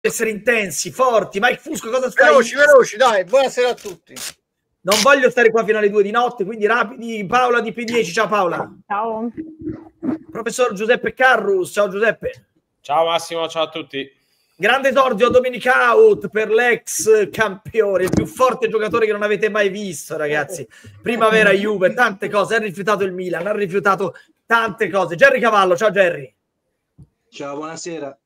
essere intensi, forti. Mike Fusco, cosa stai? Veloci, veloci, dai, buonasera a tutti. Non voglio stare qua fino alle due di notte, quindi rapidi. Paola di P10, ciao Paola. Ciao. Professor Giuseppe Carrus, ciao Giuseppe. Ciao Massimo, ciao a tutti. Grande esordio a Domenica Out per l'ex campione, il più forte giocatore che non avete mai visto, ragazzi. Primavera Juve, tante cose. Ha rifiutato il Milan, ha rifiutato tante cose. Jerry Cavallo, ciao Jerry. Ciao, buonasera.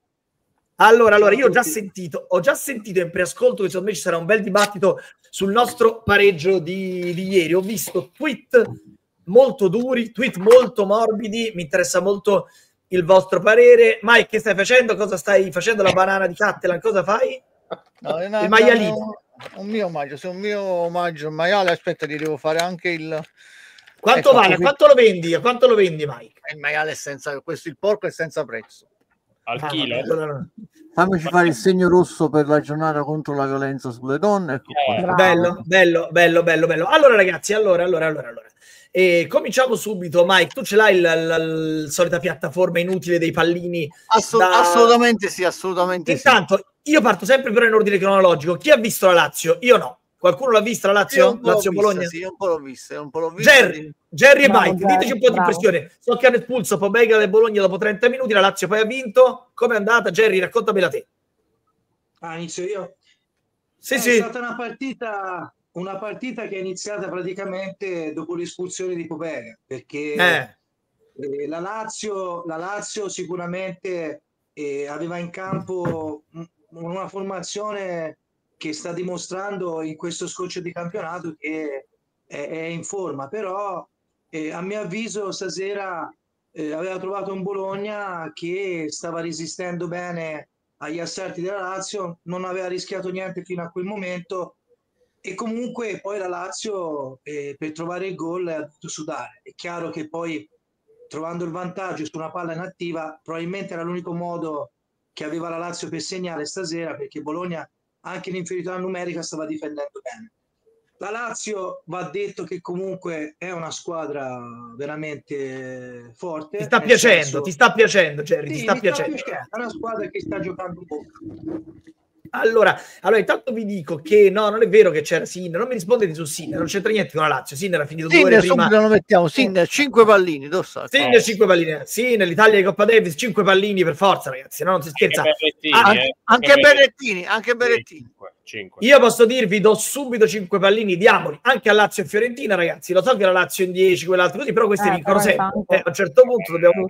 Allora, allora, io ho già sentito, ho già sentito in preascolto che secondo me ci sarà un bel dibattito sul nostro pareggio di, di ieri. Ho visto tweet molto duri, tweet molto morbidi. Mi interessa molto il vostro parere. Mike, che stai facendo? Cosa stai facendo? La banana di Cattelan? Cosa fai? No, una- il maialino. Un mio omaggio, se un mio omaggio, un maiale, aspetta, ti devo fare anche il, Quanto Ecco, vale? Qui- quanto lo vendi? Quanto lo vendi, Mike? il maiale è senza, questo il porco è senza prezzo. Al Ah, chilo. allora- Fammici fare il segno rosso per la giornata contro la violenza sulle donne. Ecco. Eh. Bello, bello, bello, bello, bello. Allora, ragazzi, allora, allora, allora, allora. E cominciamo subito, Mike. Tu ce l'hai la, la- la solita piattaforma inutile dei pallini? Assu- Da- Assolutamente sì, assolutamente sì. Intanto, io parto sempre però in ordine cronologico. Chi ha visto la Lazio? Io no. Qualcuno l'ha vista la Io Lazio? Lazio Bologna? Sì, un po' l'ho vista, un po' l'ho vista. Jerry, Jerry e Mike, Jerry, diteci un po' di bravo. impressione. So che hanno espulso Pobega del Bologna dopo 30 minuti, la Lazio poi ha vinto. Come è andata? Jerry, raccontamela te. Ah, inizio io. Sì, Eh, sì. È stata una partita, una partita che è iniziata praticamente dopo l'espulsione di Popega, perché Eh, eh, la Lazio, la Lazio sicuramente eh, aveva in campo un- una formazione che sta dimostrando in questo scoccio di campionato che è, è in forma, però eh, a mio avviso stasera eh, aveva trovato un Bologna che stava resistendo bene agli asserti della Lazio, non aveva rischiato niente fino a quel momento e comunque poi la Lazio eh, per trovare il gol ha dovuto sudare. È chiaro che poi trovando il vantaggio su una palla inattiva probabilmente era l'unico modo che aveva la Lazio per segnare stasera perché Bologna anche in inferiorità numerica stava difendendo bene. La Lazio va detto che comunque è una squadra veramente forte. ti sta piacendo, senso- ti sta piacendo, Jerry, ti Sì, sta mi piacendo. piacendo. È una squadra che sta giocando poco. Allora, allora, intanto vi dico che no, non è vero che c'era Sinner, non mi rispondete su Sinner, non c'entra niente con la Lazio. Sinner ha finito due ore Sinner, prima. lo mettiamo. Sinner, 5 pallini, dove sta? Sinner 5 palline. Sinner, l'Italia di Coppa Davis, 5 pallini per forza, ragazzi, no, non si scherza. Anche Berrettini, Ah, eh. Anche Berrettini, anche Berrettini. Cinque, cinque. Io posso dirvi, do subito 5 pallini, diamoli anche a Lazio e Fiorentina, ragazzi. Lo so che la Lazio in 10, quell'altro così, però questi Eh, vincono sempre. Eh, a un certo punto dobbiamo.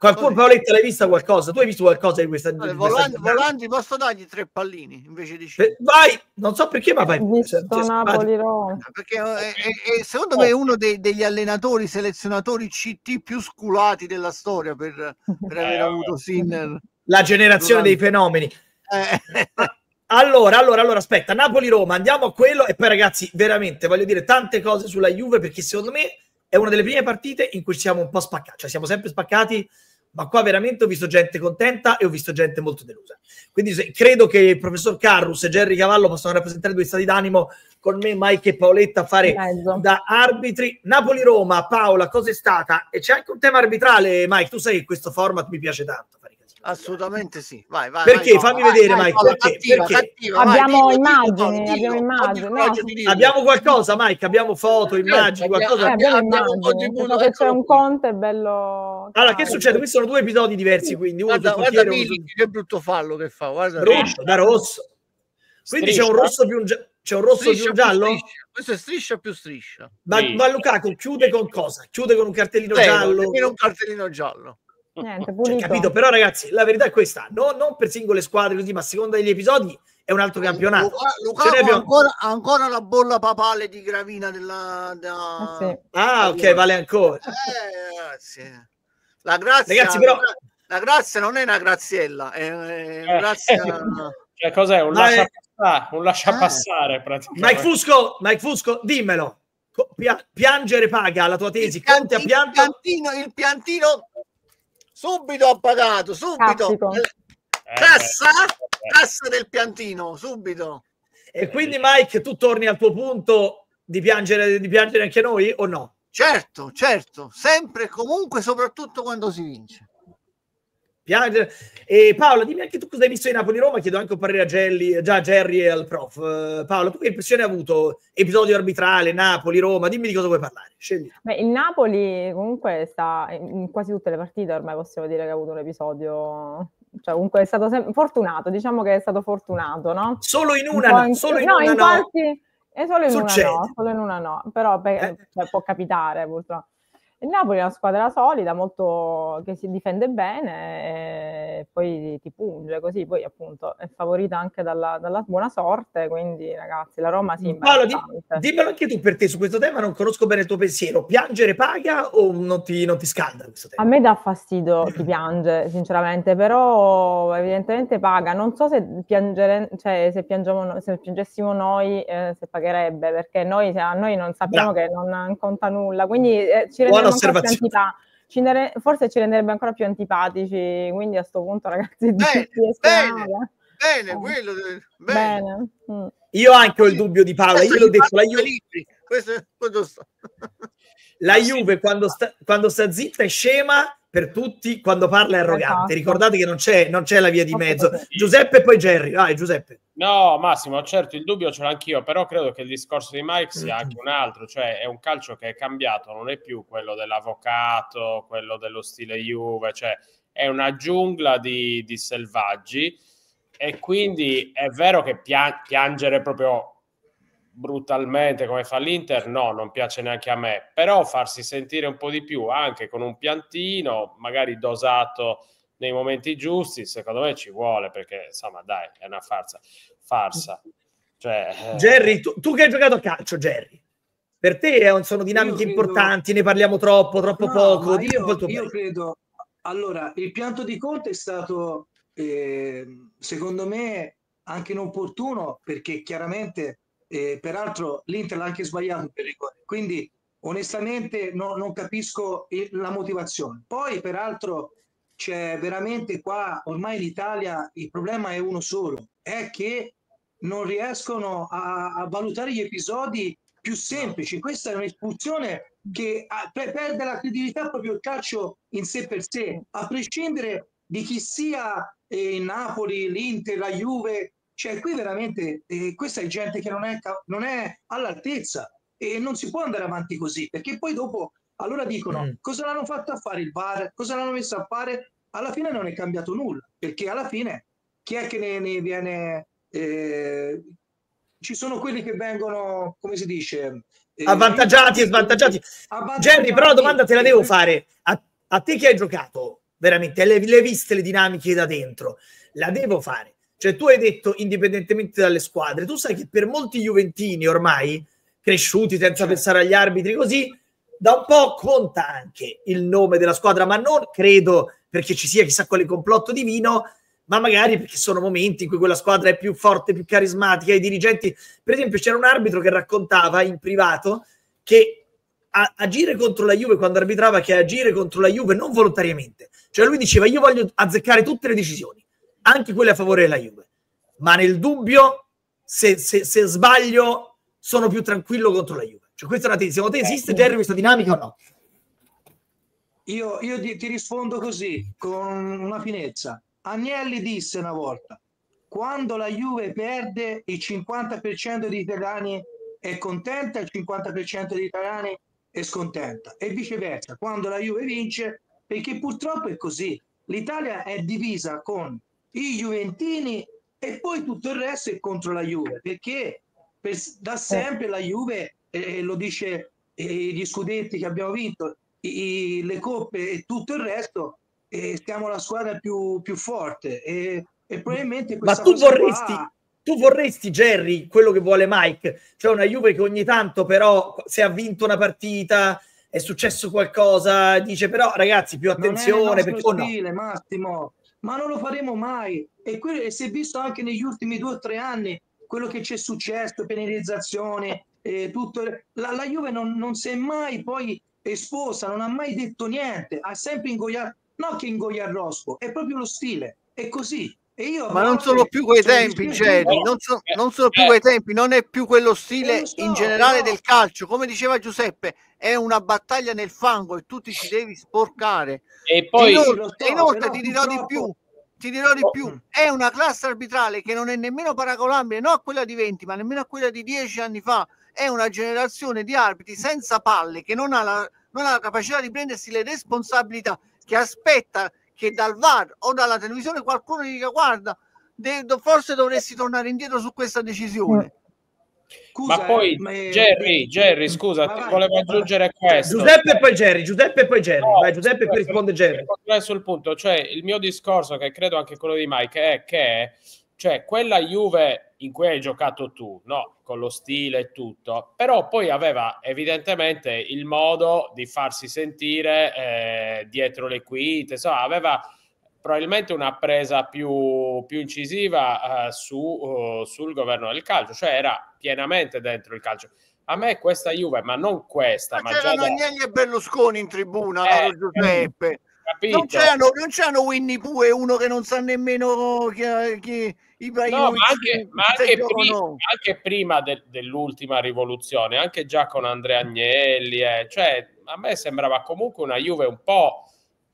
Qualcuno, Paoletta, l'hai vista qualcosa? Tu hai visto qualcosa di questa? questa Volandi? Volandi, posso dargli tre pallini invece di cinque? Eh, Vai, non so perché, ma vai. Visto Cioè, Napoli-Roma. Perché è, è- è- secondo me è uno dei- degli allenatori, selezionatori CT più sculati della storia per, per aver Eh, avuto Sinner. La generazione dei fenomeni. Eh, Allora, allora, allora, aspetta, Napoli-Roma, andiamo a quello e poi ragazzi, veramente, voglio dire tante cose sulla Juve perché secondo me è una delle prime partite in cui siamo un po' spaccati, cioè siamo sempre spaccati, ma qua veramente ho visto gente contenta e ho visto gente molto delusa. Quindi se- credo che il professor Carrus e Jerry Cavallo possano rappresentare due stati d'animo con me, Mike e Paoletta a fare Mezzo. da arbitri. Napoli-Roma, Paola, cos'è stata? E c'è anche un tema arbitrale, Mike, tu sai che questo format mi piace tanto. assolutamente sì. Vai, vai, Perché? vai, Fammi vai, vedere, vai, Mike, Paola, perché? cattiva, Perché? cattiva, vai, Abbiamo dillo, immagini, dillo, abbiamo immagini, coraggio no? Abbiamo qualcosa, Mike? Abbiamo foto, immagini, abbiamo- qualcosa? Eh, abbiamo abbiamo immagini. contributo, che c'è un conte bello. Allora, che succede? Questi sono due episodi diversi, quindi uno Guarda, guarda sul- che brutto fallo che fa. Guarda, brutto, da rosso. Quindi c'è un rosso più un, c'è un rosso più un più giallo? striscia. Questo è striscia più striscia. Ma, Sì. ma Lukaku chiude con cosa? Chiude con un cartellino Zero, giallo? un cartellino giallo. Niente, Cioè, capito? Però ragazzi, la verità è questa, no- non per singole squadre così, ma a seconda degli episodi è un altro campionato. Luca- abbiamo- ancora, ancora la bolla papale di Gravina della... da- Eh sì. Ah, ok, vale ancora. Eh, ragazzi. La grazia, Ragazzi, però- la, la grazia non è una graziella, è, è Eh, grazia... Cioè, cos'è? Un lascia passare, un lascia Eh. passare praticamente. Mike Fusco, Mike Fusco, dimmelo. Piangere paga la tua tesi. il, pianti- il piantino, il piantino subito ha pagato, subito. Classico. Eh, Cassa, beh, cassa del piantino, subito. E quindi, Mike, tu torni al tuo punto di piangere, di piangere anche noi o no? Certo, certo, sempre e comunque, soprattutto quando si vince. piangere. E Paolo, dimmi anche tu cosa hai visto di Napoli-Roma, chiedo anche un parere a, Gelli, già a Jerry e al prof. Uh, Paolo, tu che impressione hai avuto? Episodio arbitrale, Napoli-Roma, dimmi di cosa vuoi parlare. Scegli. Beh, il Napoli comunque sta in quasi tutte le partite, ormai possiamo dire che ha avuto un episodio cioè comunque è stato sem- fortunato, diciamo che è stato fortunato, no? Solo in una, un in, solo in no, una in no. quanti, e solo in Succede. una no, solo in una no, però pe- Eh. cioè, può capitare purtroppo. Il Napoli è una squadra solida, molto che si difende bene e poi ti punge così, poi appunto è favorita anche dalla, dalla buona sorte, quindi ragazzi la Roma si Paolo, di- dimmelo anche tu per te su questo tema, non conosco bene il tuo pensiero. Piangere paga o non ti, non ti scalda questo A tema? me dà fastidio chi piange, sinceramente, però evidentemente paga. Non so se piangere, cioè se piangiamo, se piangessimo noi, eh, se pagherebbe, perché noi, a noi non sappiamo Bravo. che non conta nulla, quindi eh, ci più osservazione. ci ne- forse ci renderebbe ancora più antipatici, quindi a sto punto ragazzi Bene, esclamava. Bene, Eh. quello bene. Bene. Mm. Io anche ho il dubbio di Paola. Io l'ho detto, la, fanno Ju- i libri. Questo è- questo sto- la Ah. Juve quando sta, quando sta zitta è scema per tutti, quando parla è arrogante. Esatto. Ricordate che non c'è, non c'è la via di mezzo. Giuseppe e poi Jerry. Vai Giuseppe. No, Massimo, certo, il dubbio ce l'ho anch'io, però credo che il discorso di Mike sia anche un altro, cioè è un calcio che è cambiato, non è più quello dell'avvocato, quello dello stile Juve, cioè è una giungla di, di selvaggi e quindi è vero che pia- piangere proprio brutalmente come fa l'Inter, no, non piace neanche a me, però farsi sentire un po' di più anche con un piantino, magari dosato nei momenti giusti, secondo me ci vuole perché insomma dai, è una farsa. farsa. Cioè, eh, Jerry, tu, tu che hai giocato a calcio, Jerry. Per te eh, sono dinamiche credo- importanti, ne parliamo troppo, troppo No, poco. io, io credo allora il pianto di Conte è stato eh, secondo me anche inopportuno perché chiaramente eh, peraltro l'Inter l'ha anche sbagliato per rigore. Quindi onestamente no- non capisco la motivazione. Poi peraltro c'è veramente qua ormai in Italia il problema è uno solo è che non riescono a, a valutare gli episodi più semplici. Questa è un'espulsione che ah, per- perde la credibilità proprio il calcio in sé per sé, a prescindere di chi sia eh, il Napoli, l'Inter, la Juve, cioè qui veramente eh, questa è gente che non è, non è all'altezza e non si può andare avanti così, perché poi dopo allora dicono Mm. cosa l'hanno fatto a fare il VAR, cosa l'hanno messo a fare, alla fine non è cambiato nulla, perché alla fine chi è che ne, ne viene... eh, ci sono quelli che vengono, come si dice, eh, Avvantaggiati e svantaggiati. avvantaggiati. Jerry, però la domanda te la devo fare. A, a te che hai giocato, veramente, le, le viste le dinamiche da dentro, la devo fare. Cioè, tu hai detto, indipendentemente dalle squadre, tu sai che per molti juventini ormai, cresciuti senza Certo. pensare agli arbitri così, da un po' conta anche il nome della squadra, ma non credo perché ci sia chissà quale complotto divino, ma magari perché sono momenti in cui quella squadra è più forte, più carismatica, i dirigenti... Per esempio, c'era un arbitro che raccontava in privato che a- agire contro la Juve quando arbitrava che agire contro la Juve non volontariamente. Cioè lui diceva io voglio azzeccare tutte le decisioni, anche quelle a favore della Juve, ma nel dubbio se, se- se sbaglio sono più tranquillo contro la Juve. Cioè questa è una tesi. Secondo te esiste Jerry questa dinamica o no? Io, io ti, ti rispondo così, con una finezza. Agnelli disse una volta, quando la Juve perde il 50% degli italiani è contenta, il 50% degli italiani è scontenta e viceversa, quando la Juve vince, perché purtroppo è così. L'Italia è divisa con i Juventini e poi tutto il resto è contro la Juve, perché per- da sempre la Juve, eh, lo dice eh, gli scudetti che abbiamo vinto, i- i- le coppe e tutto il resto, eh, siamo la squadra più, più forte. E, e probabilmente Ma tu cosa qua- vorresti, tu vorresti, Jerry, quello che vuole Mike, cioè una Juve che ogni tanto però se ha vinto una partita è successo qualcosa, dice però ragazzi più Non è attenzione il perché nostro o no. stile, Massimo, ma non lo faremo mai. E, que- e si è visto anche negli ultimi due o tre anni quello che c'è successo, penalizzazione, eh, tutto. La, la Juve non, non si è mai poi esposta, non ha mai detto niente, ha sempre ingoiato, non che ingoia il rospo, è proprio lo stile, è così. E io Ma non sono più quei tempi. Jerry, non, so- non sono più quei tempi, non è più quello stile so, in generale però- del calcio. Come diceva Giuseppe, è una battaglia nel fango e tu ti ci devi sporcare. E poi inoltre, so, e inoltre ti dirò di purtroppo- più, ti dirò di più, è una classe arbitrale che non è nemmeno paragonabile non a quella di 20, ma nemmeno a quella di 10 anni fa. È una generazione di arbitri senza palle che non ha la, non ha la capacità di prendersi le responsabilità, che aspetta che dal VAR o dalla televisione qualcuno gli dica guarda, de- forse dovresti tornare indietro su questa decisione. Scusa, ma poi eh, Jerry, eh, Jerry, scusa, vai, ti vai, volevo vai. aggiungere questo. Giuseppe e poi Jerry, Giuseppe e poi Jerry. No, Vai Giuseppe e poi per- risponde Jerry. sul punto, cioè il mio discorso, che credo anche quello di Mike, è che cioè, quella Juve in cui hai giocato tu, no? con lo stile e tutto, però poi aveva evidentemente il modo di farsi sentire eh, dietro le quinte, insomma, aveva probabilmente una presa più, più incisiva eh, su, uh, sul governo del calcio, cioè era pienamente dentro il calcio. A me questa Juve, ma non questa, Ma ma c'erano da, Agnelli e Berlusconi in tribuna, Eh, Giuseppe. capito? Non c'erano, non c'erano Winnie Pooh e uno che non sa nemmeno chi, chi Ibrahimovic No, ma anche, ma anche prima, no. anche prima de- dell'ultima rivoluzione, anche già con Andrea Agnelli, eh, cioè a me sembrava comunque una Juve un po'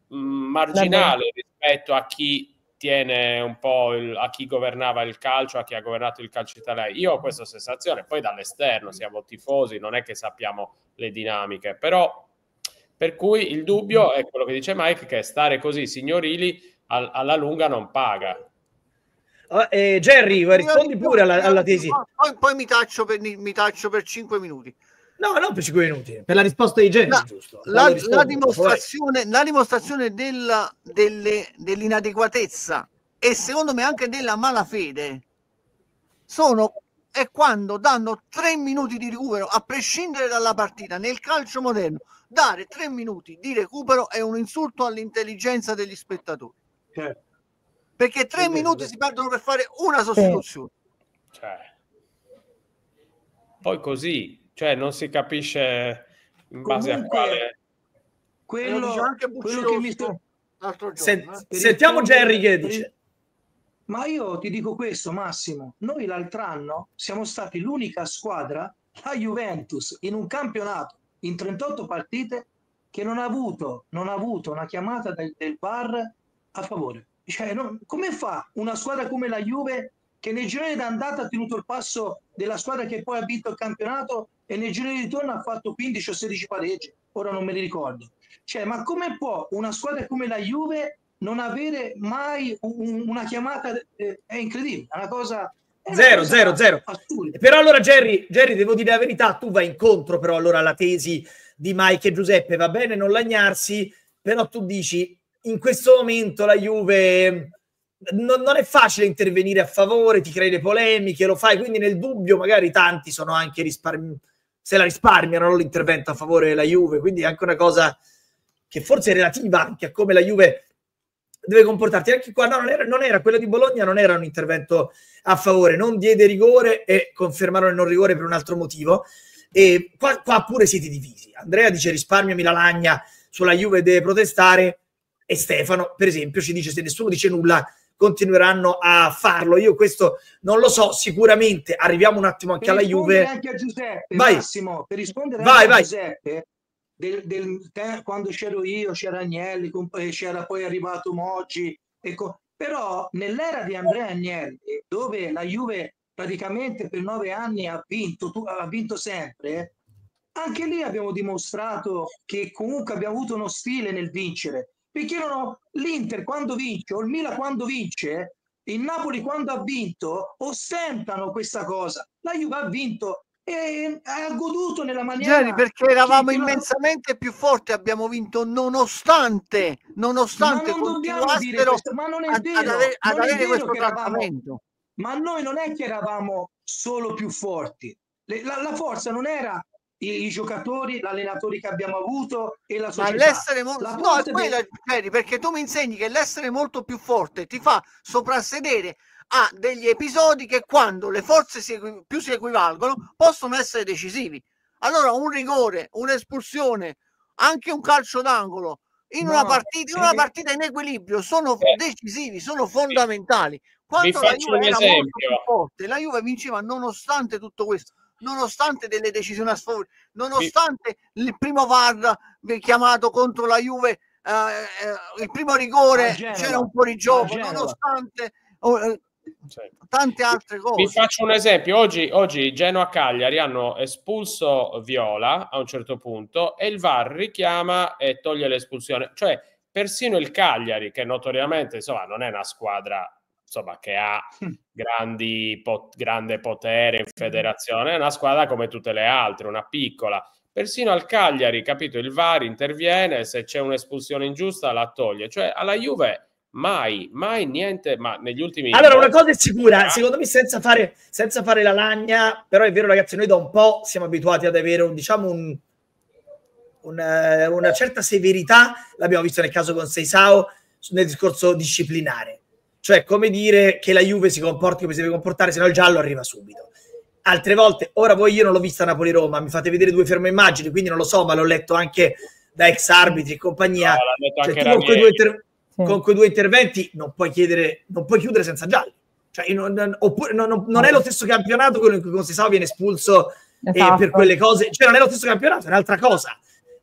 mh, marginale rispetto a chi tiene un po' il- a chi governava il calcio, a chi ha governato il calcio italiano. Io ho questa sensazione, poi dall'esterno siamo tifosi, non è che sappiamo le dinamiche, però per cui il dubbio è quello che dice Mike, che stare così signorili al- alla lunga non paga. Ah, eh, Jerry, vai, rispondi pure alla, alla tesi. Poi, poi mi, taccio per, mi taccio per 5 minuti. No, non per 5 minuti, per la risposta di Jerry, giusto. La, la rispondere, dimostrazione, la dimostrazione della, delle- dell'inadeguatezza e secondo me anche della malafede sono è quando danno tre minuti di recupero a prescindere dalla partita nel calcio moderno dare tre minuti di recupero è un insulto all'intelligenza degli spettatori Certo. Perché tre minuti si perdono per fare una sostituzione Cioè, poi così, cioè non si capisce in base Comunque, a quale... Lo Quello, quello che mi sto... giorno Sen- eh. sentiamo Jerry che dice. Ma io ti dico questo, Massimo. Noi l'altro anno siamo stati l'unica squadra, la Juventus, in un campionato in 38 partite che non ha avuto, non ha avuto una chiamata del, del VAR a favore. Cioè, non- come fa una squadra come la Juve che nei gironi d'andata ha tenuto il passo della squadra che poi ha vinto il campionato e nei gironi di ritorno ha fatto 15 o 16 pareggi? Ora non me li ricordo. Cioè, ma come può una squadra come la Juve non avere mai un- una chiamata? eh, è incredibile, è una cosa... Zero, zero, zero. Però allora Jerry, Jerry, devo dire la verità, tu vai incontro però allora alla tesi di Mike e Giuseppe, va bene non lagnarsi, però tu dici in questo momento la Juve non, non è facile intervenire a favore, ti crei le polemiche, lo fai, quindi nel dubbio magari tanti sono anche risparmi, se la risparmiano no, l'intervento a favore della Juve, quindi è anche una cosa che forse è relativa anche a come la Juve deve comportarti. Anche qua no, non, era, non era quello di Bologna, non era un intervento a favore, non diede rigore e confermarono il non rigore per un altro motivo. E qua, qua pure siete divisi. Andrea dice risparmiami la lagna sulla Juve deve protestare e Stefano, per esempio, ci dice se nessuno dice nulla continueranno a farlo. Io questo non lo so, sicuramente arriviamo un attimo anche Per alla Juve. anche a Giuseppe, Vai. Massimo, per rispondere Vai, anche vai. a Giuseppe, del, del te- quando c'ero io, c'era Agnelli, eh, c'era poi arrivato Moggi, ecco. però nell'era di Andrea Agnelli, dove la Juve praticamente per nove anni ha vinto, tu- ha vinto sempre, anche lì abbiamo dimostrato che comunque abbiamo avuto uno stile nel vincere, perché erano l'Inter quando vince o il Milan quando vince, il Napoli quando ha vinto ostentano questa cosa. La Juve ha vinto e ha goduto nella maniera Jerry, perché eravamo la- immensamente più forti, abbiamo vinto nonostante, nonostante Ma non dobbiamo dire continuassero questo, ma non è vero, ad ave- ad avere vero questo che eravamo- trattamento. ma noi non è che eravamo solo più forti. Le- la, la forza non era i, i giocatori, l'allenatore che abbiamo avuto e la Ma società. l'essere molto La no, è quella, Jerry, perché tu mi insegni che l'essere molto più forte ti fa soprassedere a degli episodi che quando le forze si equi- più si equivalgono possono essere decisivi. Allora un rigore, un'espulsione, anche un calcio d'angolo in No, una partita, in una partita in equilibrio sono Eh. decisivi, sono fondamentali. quanto la faccio Juve un era esempio. molto più forte. La Juve vinceva nonostante tutto questo, nonostante delle decisioni a sfavore, nonostante il primo VAR chiamato contro la Juve, eh, eh, il primo rigore c'era un fuorigioco, nonostante oh, eh, Sì. tante altre Vi cose. faccio un esempio. Oggi, oggi Genoa Cagliari hanno espulso Viola a un certo punto e il VAR richiama e toglie l'espulsione. Cioè, persino il Cagliari, che notoriamente insomma, non è una squadra insomma, che ha grandi po- grande potere in federazione, è una squadra come tutte le altre, una piccola. Persino al Cagliari, capito, il VAR interviene, se c'è un'espulsione ingiusta la toglie. Cioè, alla Juve mai, mai niente, ma negli ultimi... Allora, una cosa è sicura, Ah. secondo me senza fare, senza fare la lagna, però è vero ragazzi, noi da un po' siamo abituati ad avere un, diciamo un, un, eh, una certa severità, l'abbiamo visto nel caso con Seisao, nel discorso disciplinare. Cioè, come dire che la Juve si comporti come si deve comportare, se no il giallo arriva subito. Altre volte, ora voi io non l'ho vista a Napoli-Roma, mi fate vedere due ferme immagini, quindi non lo so, ma l'ho letto anche da ex arbitri e compagnia. No, Cioè, con quei, inter- Sì. con quei due interventi non puoi chiedere, non puoi chiudere senza gialli. Cioè, io non, non- oppure, non, non- è lo stesso campionato quello in cui Consesao viene espulso eh, Esatto. per quelle cose, cioè non è lo stesso campionato, è un'altra cosa.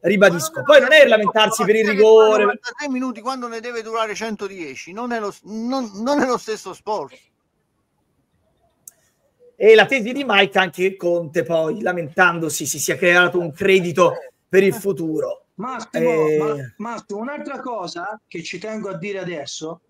Ribadisco. Poi non è lamentarsi per il rigore. 93 minuti quando ne deve durare 110, non è lo, non, non è lo stesso sport. E la tesi di Mike anche che Conte poi lamentandosi si sia creato un credito per il futuro. Massimo, Eh. ma- Massimo, un'altra cosa che ci tengo a dire adesso,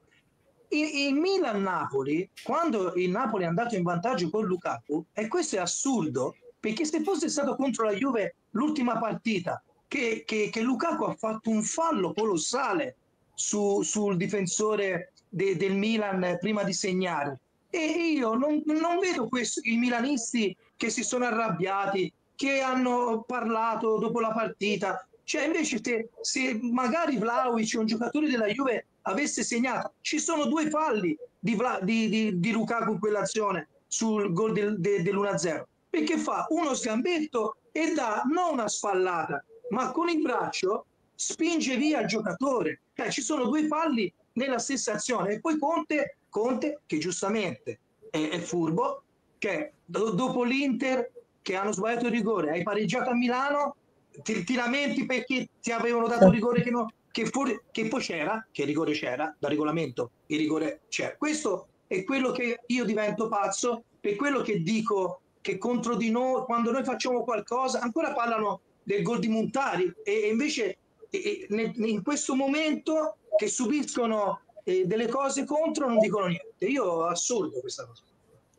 il, il Milan-Napoli, quando il Napoli è andato in vantaggio con Lukaku, e questo è assurdo, perché se fosse stato contro la Juve l'ultima partita, che, che- che Lukaku ha fatto un fallo colossale su- sul difensore de- del Milan prima di segnare, e io non, non vedo questo, i milanisti che si sono arrabbiati, che hanno parlato dopo la partita. Cioè, invece, se, se magari Vlaovic, un giocatore della Juve, avesse segnato, ci sono due falli di, Vla- di, di- di Lukaku in quell'azione sul gol del, de- dell'1-0. Perché fa uno sgambetto e dà non una spallata, ma con il braccio spinge via il giocatore. Cioè, ci sono due falli nella stessa azione. E poi Conte, Conte che giustamente è, è furbo, che do- dopo l'Inter che hanno sbagliato il rigore, hai pareggiato a Milano, ti, ti lamenti perché ti avevano dato un rigore che, no- che, fuori- che poi c'era, che il rigore c'era, da regolamento il rigore c'era. Questo è quello che io divento pazzo, per quello che dico che contro di noi, quando noi facciamo qualcosa, ancora parlano del gol di Montari e, invece in questo momento che subiscono eh, delle cose contro non dicono niente. Io assurdo questa cosa.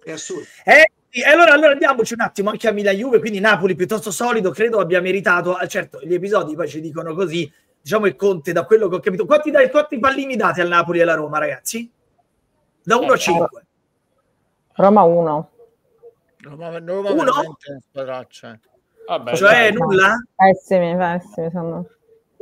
È assurdo. Eh? E allora, allora, andiamoci un attimo anche a Milan Juve, quindi Napoli piuttosto solido, credo abbia meritato, eh, certo gli episodi poi ci dicono così, diciamo il Conte da quello che ho capito, quanti, dai, quanti pallini date al Napoli e alla Roma ragazzi? Da 1 a eh, 5. Roma 1. Roma 1? Vabbè, Cioè dai. nulla? Pessimi, pessimi sono.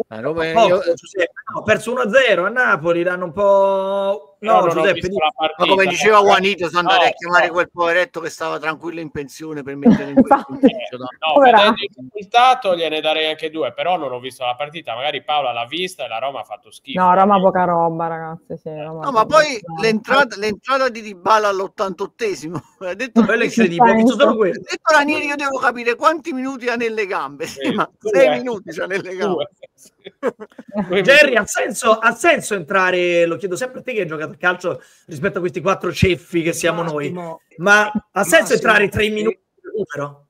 Eh, Roma- Poco, io- Giuseppe, no, ho perso 1-0 a Napoli, l'hanno un po'... No, ho Giuseppe, la Ma partita, come diceva Juanito, sono andati No, a chiamare no. quel poveretto che stava tranquillo in pensione per mettere in questo no? No, vedendo il risultato gliene darei anche due, però non ho visto la partita. Magari Paola l'ha vista e la Roma ha fatto schifo. No, Roma poca roba, ragazzi. Sì, Roma No, ma poi l'entrata, l'entrata di Dybala all'88esimo ha detto, ha incredibile, ho visto solo quello. detto Ranieri io devo capire quanti minuti ha nelle gambe Sì, Sì, ma sei minuti c'ha nelle gambe Due. Jerry, ha senso, ha senso entrare, lo chiedo sempre a te che hai giocato a calcio rispetto a questi quattro ceffi che siamo noi, ma ha senso Massimo, entrare tre minuti di recupero?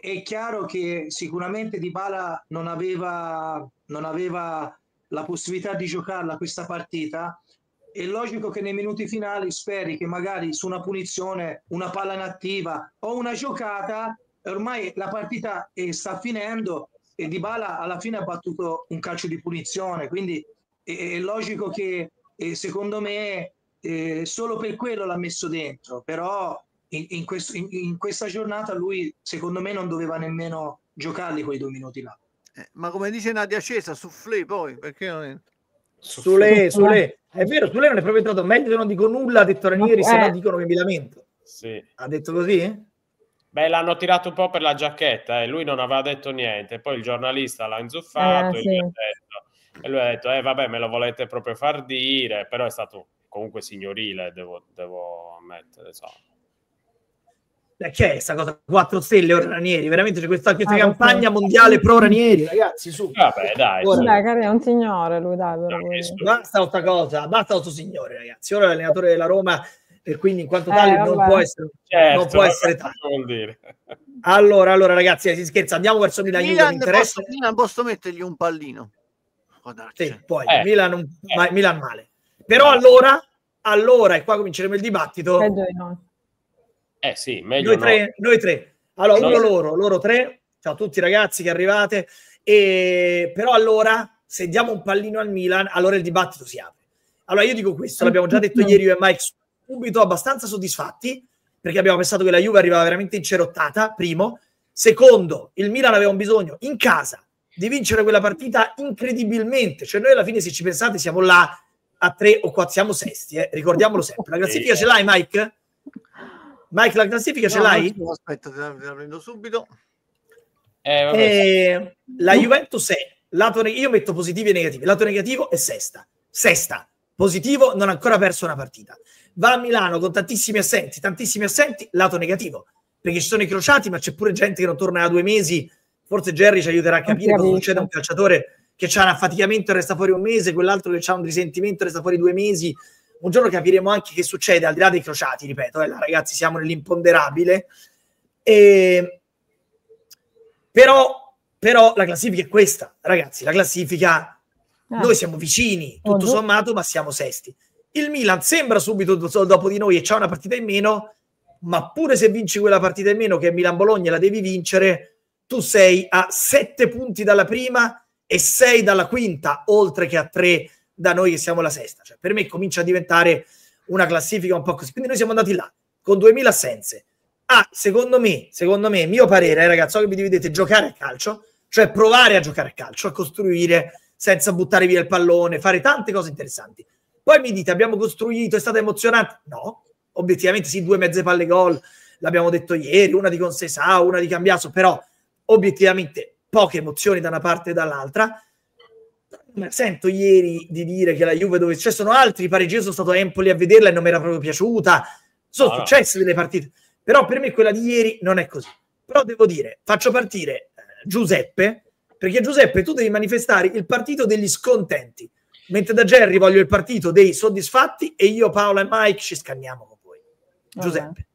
è chiaro che sicuramente Dybala non aveva, non aveva la possibilità di giocarla questa partita. È logico che nei minuti finali speri che magari su una punizione, una palla inattiva o una giocata, ormai la partita eh, sta finendo e Dybala alla fine ha battuto un calcio di punizione, quindi è, è logico che eh, secondo me eh, solo per quello l'ha messo dentro, però in, in questo- in- in questa giornata lui secondo me non doveva nemmeno giocarli quei due minuti là. Eh, ma come dice Nadia Cesa soufflé poi perché non è... Sule, Sule, è vero, Sule non è proprio entrato meglio se non dico nulla, ha detto Ranieri, se no Eh. dicono che mi lamento. Sì. Ha detto così? Beh, l'hanno tirato un po' per la giacchetta e lui non aveva detto niente. Poi il giornalista l'ha inzuffato Eh, e, sì. lui ha detto, e lui ha detto, eh vabbè, me lo volete proprio far dire, però è stato comunque signorile, devo, devo ammettere. So. Eh, che è questa cosa? 4 stelle ora Ranieri, veramente c'è questa, questa Ah, campagna questo- mondiale pro Ranieri, ragazzi, su. Vabbè, dai. Ora-. Dai, carino, è un signore lui, dai, però, Basta questa cosa, basta questo signore, ragazzi. Ora l'allenatore della Roma e quindi in quanto Eh, tale non vabbè. può essere, Certo, non può essere tale. vuol dire? Allora, allora ragazzi, eh, si scherza, andiamo verso Milan Milan posso, Milan posso mettergli un pallino. Guardate. Sì, poi Eh. Milan, non- Eh. ma- Milan male. Però allora, allora, e qua cominceremo il dibattito. Eh sì, meglio noi no. tre, noi tre. Allora, Noi- uno loro, loro tre. Ciao a tutti ragazzi che arrivate. E, però allora, se diamo un pallino al Milan, allora il dibattito si apre. Allora io dico questo, l'abbiamo già detto ieri io e Mike, subito abbastanza soddisfatti, perché abbiamo pensato che la Juve arrivava veramente incerottata, primo. Secondo, il Milan aveva un bisogno in casa di vincere quella partita incredibilmente. Cioè noi alla fine, se ci pensate, siamo là a tre o quattro, siamo sesti, eh, ricordiamolo sempre. La classifica ce l'hai Mike? Mike, la classifica ce No, l'hai? no, Aspetta, te la, te la prendo subito. Eh, vabbè, Eh, la Juventus è lato ne- io metto positivi e negativi. Lato negativo è sesta. Sesta. Positivo, non ha ancora perso una partita. Va a Milano con tantissimi assenti, tantissimi assenti, lato negativo, perché ci sono i crociati, ma c'è pure gente che non torna da due mesi. Forse Jerry ci aiuterà a capire cosa succede a un calciatore che ha un affaticamento e resta fuori un mese, quell'altro che ha un risentimento e resta fuori due mesi. Un giorno capiremo anche che succede al di là dei crociati, ripeto, eh, ragazzi, siamo nell'imponderabile. E... Però, però la classifica è questa, ragazzi, la classifica Eh, noi siamo vicini, tutto sommato, ma siamo sesti. Il Milan sembra subito do- dopo di noi e c'ha una partita in meno, ma pure se vinci quella partita in meno che è Milan-Bologna la devi vincere, tu sei a sette punti dalla prima e sei dalla quinta, oltre che a tre da noi che siamo la sesta. Cioè, per me comincia a diventare una classifica un po' così. Quindi noi siamo andati là con 2000 assenze. Ah, secondo me, secondo me, mio parere, eh, ragazzi, so che mi dividete, giocare a calcio, cioè provare a giocare a calcio, a costruire senza buttare via il pallone, fare tante cose interessanti. Poi mi dite, abbiamo costruito, è stata emozionante? No, obiettivamente sì, due mezze palle gol, l'abbiamo detto ieri, una di Consesà, una di Cambiaso, però obiettivamente poche emozioni da una parte e dall'altra. Ma sento ieri di dire che la Juve dove ci sono altri pareggi, io sono stato a Empoli a vederla e non mi era proprio piaciuta. Sono No, no. successe delle partite, però per me quella di ieri non è così. Però devo dire, faccio partire eh, Giuseppe, perché Giuseppe tu devi manifestare il partito degli scontenti, mentre da Jerry voglio il partito dei soddisfatti e io, Paola e Mike ci scanniamo con voi. Vabbè. Giuseppe.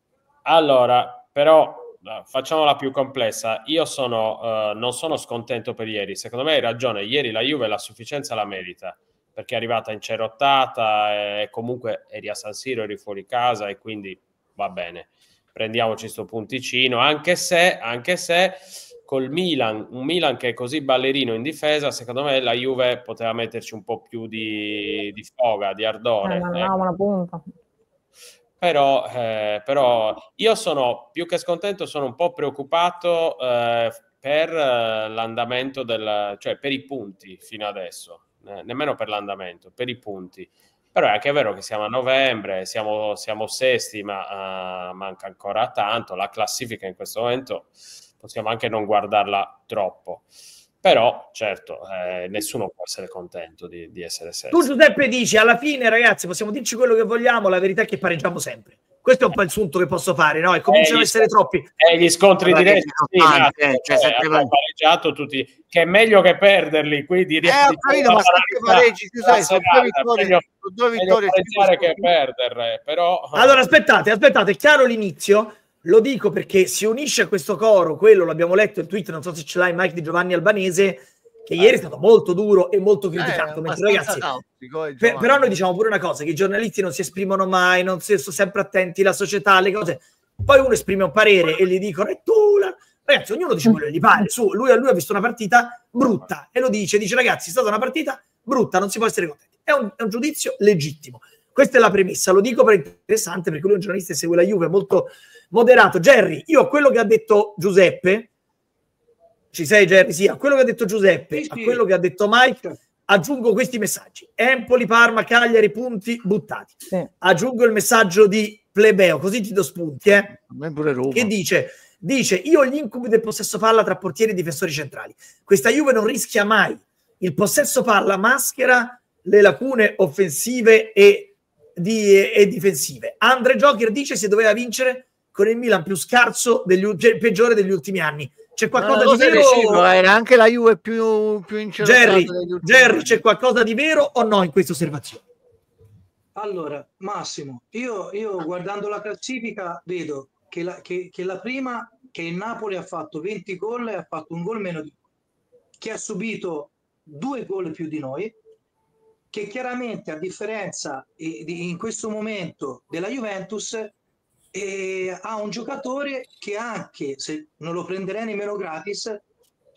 Allora, però eh, facciamola più complessa. Io sono, eh, non sono scontento per ieri. Secondo me hai ragione. Ieri la Juve la sufficienza la merita perché è arrivata incerottata e comunque eri a San Siro, eri fuori casa e quindi va bene. Prendiamoci sto punticino, anche se, anche se col Milan, un Milan che è così ballerino in difesa, secondo me la Juve poteva metterci un po' più di, di foga, di ardore. Eh, avevamo una punta. Però, eh, però io sono più che scontento, sono un po' preoccupato eh, per eh, l'andamento del, cioè per i punti fino adesso, eh, nemmeno per l'andamento, per i punti. Però è anche vero che siamo a novembre, siamo, siamo sesti, ma eh, manca ancora tanto. La classifica in questo momento possiamo anche non guardarla troppo. Però, certo, eh, nessuno può essere contento di, di essere sesti. Tu Giuseppe dici, alla fine ragazzi possiamo dirci quello che vogliamo, la verità è che pareggiamo sempre. Questo è un po' il sunto che posso fare, no? E cominciano Eh, ad essere troppi. E gli scontri che diretti, sì, tanti, eh, cioè, eh, sette hanno pareggiato tutti, che è meglio che perderli, quindi Eh, ho capito, ma sette pareggi, tu sai, sono due vittorie, sono due vittorie. pareggiare che perdere, però Allora aspettate, aspettate, è chiaro l'inizio. Lo dico perché si unisce a questo coro, quello l'abbiamo letto il tweet, non so se ce l'hai Mike di Giovanni Albanese, che ieri è stato molto duro e molto criticato. mentre, ragazzi, eh, Per- però noi diciamo pure una cosa, che i giornalisti non si esprimono mai, non si, sono sempre attenti, la società, le cose. Poi uno esprime un parere e gli dicono, e tu, la-". ragazzi, ognuno dice quello che gli pare. Su, lui, lui ha visto una partita brutta e lo dice, dice ragazzi, è stata una partita brutta, non si può essere contenti. È un, è un giudizio legittimo. Questa è la premessa, lo dico per interessante perché lui è un giornalista e segue la Juve, molto moderato. Jerry, io a quello che ha detto Giuseppe, ci sei Jerry? Sì, a quello che ha detto Giuseppe, Sì, a sì. quello che ha detto Mike, aggiungo questi messaggi. Empoli, Parma, Cagliari, punti buttati. Sì. Aggiungo il messaggio di Plebeo, così ti do spunti, eh, A me pure Roma. che dice, dice, io ho gli incubi del possesso palla tra portieri e difensori centrali. Questa Juve non rischia mai. Il possesso palla maschera le lacune offensive e di, e difensive. Andre Joker dice se doveva vincere con il Milan più scarso, degli, peggiore degli ultimi anni. C'è qualcosa di vero? Vicino, era anche la Juve più, più Jerry, Jerry c'è qualcosa di vero o no in questa osservazione? Allora, Massimo, io, io guardando la classifica vedo che la, che, che la prima, che il Napoli ha fatto 20 gol e ha fatto un gol meno di noi, che ha subito due gol più di noi, che chiaramente a differenza eh, di, in questo momento della Juventus e ha un giocatore che anche se non lo prenderei nemmeno gratis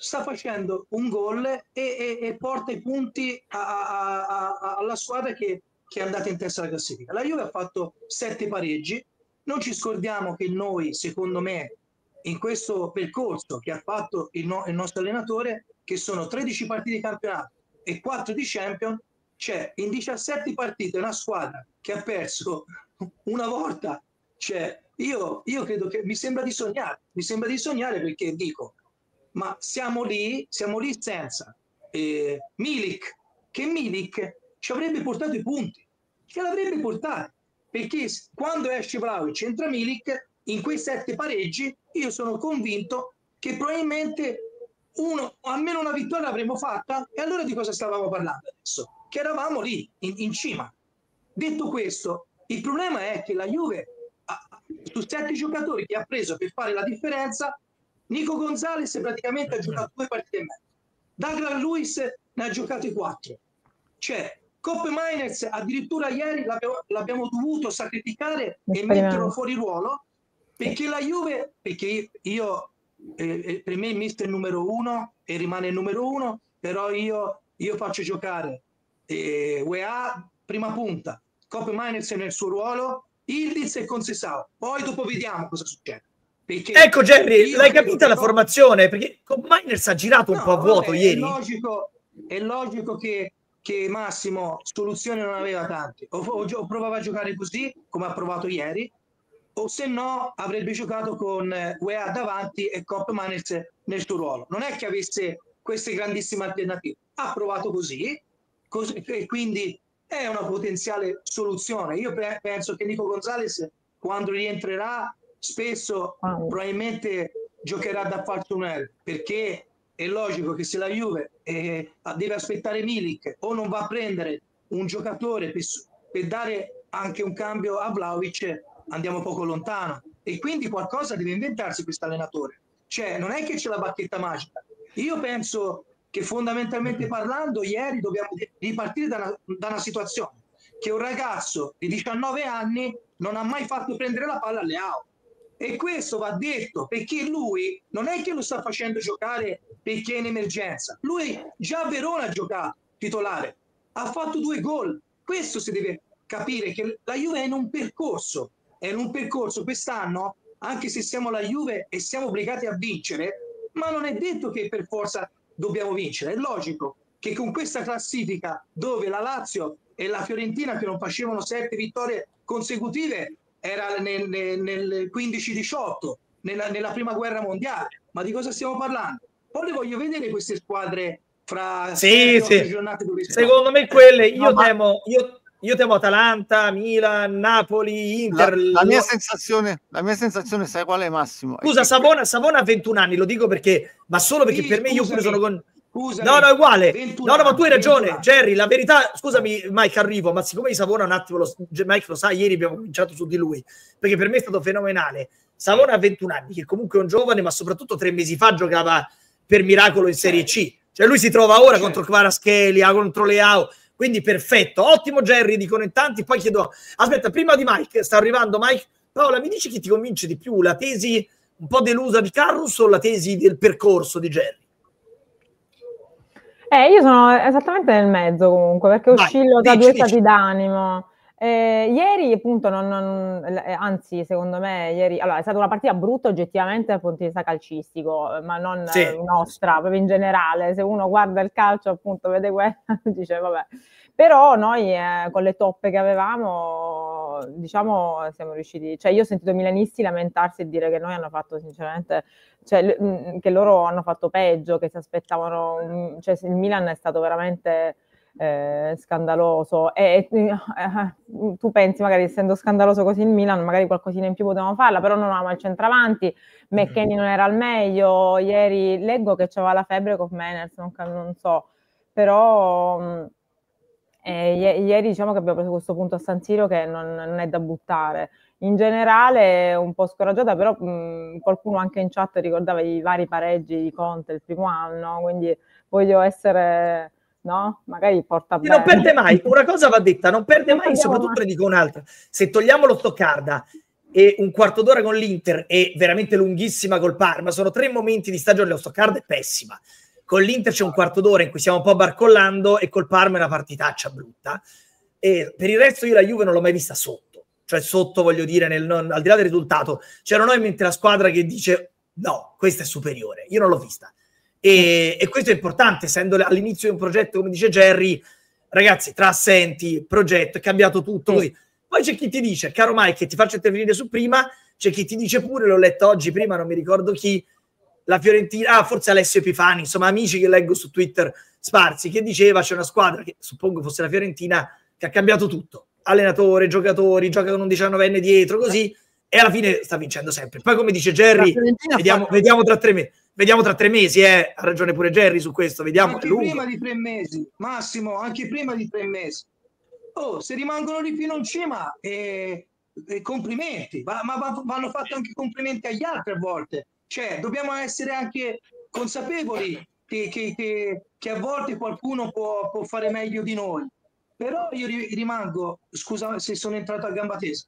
sta facendo un gol e, e, e porta i punti a, a, a, alla squadra che, che, è andata in testa alla classifica. La Juve ha fatto sette pareggi, non ci scordiamo che noi, secondo me, in questo percorso che ha fatto il, no, il nostro allenatore, che sono 13 partite di campionato e 4 di champion, c'è in 17 partite una squadra che ha perso una volta cioè, io, io credo che mi sembra di sognare, mi sembra di sognare perché dico, ma siamo lì, siamo lì senza eh, Milik, che Milik ci avrebbe portato i punti, ce l'avrebbe portato, perché quando esce Vlaovic entra Milik, in quei sette pareggi, io sono convinto che probabilmente uno, almeno una vittoria l'avremmo fatta, e allora di cosa stavamo parlando adesso? Che eravamo lì, in, in cima. Detto questo, il problema è che la Juve su sette giocatori che ha preso per fare la differenza, Nico Gonzalez praticamente ha giocato due partite e mezzo. Douglas Lewis ne ha giocate quattro. Cioè, Coppe Miners addirittura ieri l'abbiamo, l'abbiamo dovuto sacrificare e metterlo fuori ruolo perché la Juve, perché io, eh, eh, per me il mister è il numero uno e rimane il numero uno, però io, io faccio giocare eh, UEA prima punta, Coppe Miners nel suo ruolo Ildiz e Consesao. Poi dopo vediamo cosa succede. Perché ecco Jerry, l'hai capita la formazione? Perché con Miners ha girato no, un po' a vuoto vabbè, ieri. È logico, è logico che, che, Massimo soluzioni non aveva tante. O, o, o, provava a giocare così, come ha provato ieri, o se no avrebbe giocato con eh, UEA davanti e Cop Miners nel suo ruolo. Non è che avesse queste grandissime alternative. Ha provato così, così e quindi è una potenziale soluzione. Io pe- penso che Nico Gonzalez, quando rientrerà, spesso oh. probabilmente giocherà da falsonero perché è logico che se la Juve eh, deve aspettare Milik o non va a prendere un giocatore per, per dare anche un cambio a Vlaovic, andiamo poco lontano. E quindi qualcosa deve inventarsi questo allenatore. Cioè, non è che c'è la bacchetta magica. Io penso che fondamentalmente parlando ieri dobbiamo ripartire da una, da una situazione che un ragazzo di 19 anni non ha mai fatto prendere la palla alle AO. E questo va detto perché lui non è che lo sta facendo giocare perché è in emergenza. Lui già a Verona ha giocato titolare, ha fatto due gol. Questo si deve capire che la Juve è in un percorso, è in un percorso quest'anno, anche se siamo la Juve e siamo obbligati a vincere, ma non è detto che per forza dobbiamo vincere. È logico che con questa classifica dove la Lazio e la Fiorentina che non facevano sette vittorie consecutive era nel, nel, nel 15-18 nella, nella, prima guerra mondiale ma di cosa stiamo parlando? poi le voglio vedere queste squadre fra sì, sì. giornate dove secondo me quelle io no, temo io, io temo Atalanta, Milan, Napoli, Inter. La, la, mia sensazione, la mia sensazione, sai qual è Massimo? Scusa, Savona, Savona ha 21 anni, lo dico perché, ma solo perché sì, per me io pure sono con. Scusami, no, no, è uguale. No, no, ma tu hai ragione, 21. Jerry. La verità, scusami, Mike, arrivo, ma siccome di Savona un attimo, lo, Mike lo sa, ieri abbiamo cominciato su di lui, perché per me è stato fenomenale. Savona ha 21 anni, che comunque è un giovane, ma soprattutto tre mesi fa giocava per miracolo in Serie C. Cioè lui si trova ora certo. contro Kvaraschelia, contro Leao quindi perfetto, ottimo Jerry, dicono in tanti. Poi chiedo, aspetta, prima di Mike, sta arrivando Mike. Paola, mi dici chi ti convince di più? La tesi un po' delusa di Carrus o la tesi del percorso di Jerry? Eh, io sono esattamente nel mezzo comunque, perché Vai, oscillo tra due stati d'animo. Eh, ieri, appunto, non, non, eh, anzi, secondo me, ieri allora, è stata una partita brutta oggettivamente dal punto di vista calcistico, ma non sì. nostra, proprio in generale. Se uno guarda il calcio, appunto, vede quella, dice vabbè. Però noi eh, con le toppe che avevamo, diciamo, siamo riusciti. Cioè, io ho sentito milanisti lamentarsi e dire che noi hanno fatto sinceramente, cioè, che loro hanno fatto peggio, che si aspettavano. Cioè, il Milan è stato veramente eh, scandaloso. E eh, tu pensi magari essendo scandaloso così il Milan magari qualcosina in più potevamo farla però non avevamo il centravanti. McKenny non era al meglio. Ieri leggo che c'aveva la febbre con Meners non, non so. Però mh, eh, ieri diciamo che abbiamo preso questo punto a San Siro che non, non è da buttare. In generale un po' scoraggiata, però mh, qualcuno anche in chat ricordava i vari pareggi di Conte il primo anno, quindi voglio essere, no? Magari porta bene. Non perde mai, una cosa va detta, non perde mai, soprattutto ne dico un'altra. Se togliamo lo Stoccarda e un quarto d'ora con l'Inter e veramente lunghissima col Parma, sono tre momenti di stagione, lo Stoccarda è pessima. Con l'Inter c'è un quarto d'ora in cui stiamo un po' barcollando e col Parma è una partitaccia brutta. E per il resto io la Juve non l'ho mai vista sotto cioè sotto voglio dire, nel, non, al di là del risultato, c'erano in mente la squadra che dice no, questa è superiore, io non l'ho vista. E, e questo è importante, essendo all'inizio di un progetto, come dice Jerry, ragazzi, tra assenti, progetto, è cambiato tutto. Così. Poi c'è chi ti dice, caro Mike, ti faccio intervenire su prima, c'è chi ti dice pure, l'ho letto oggi prima, non mi ricordo chi, la Fiorentina, ah, forse Alessio Epifani, insomma, amici che leggo su Twitter sparsi, che diceva c'è una squadra che suppongo fosse la Fiorentina che ha cambiato tutto allenatore, giocatori, gioca con un 19enne dietro, così, e alla fine sta vincendo sempre. Poi, come dice Jerry, vediamo, vediamo, tra tre mesi. Vediamo tra tre mesi, eh. ha ragione pure Jerry su questo. Vediamo. Anche prima di tre mesi, Massimo, anche prima di tre mesi. Oh, se rimangono lì fino in cima, eh, eh, complimenti, ma, ma, vanno fatti anche complimenti agli altri a volte. Cioè, dobbiamo essere anche consapevoli che, che, che, che a volte qualcuno può, può fare meglio di noi però io rimango, scusa se sono entrato a gamba tesa,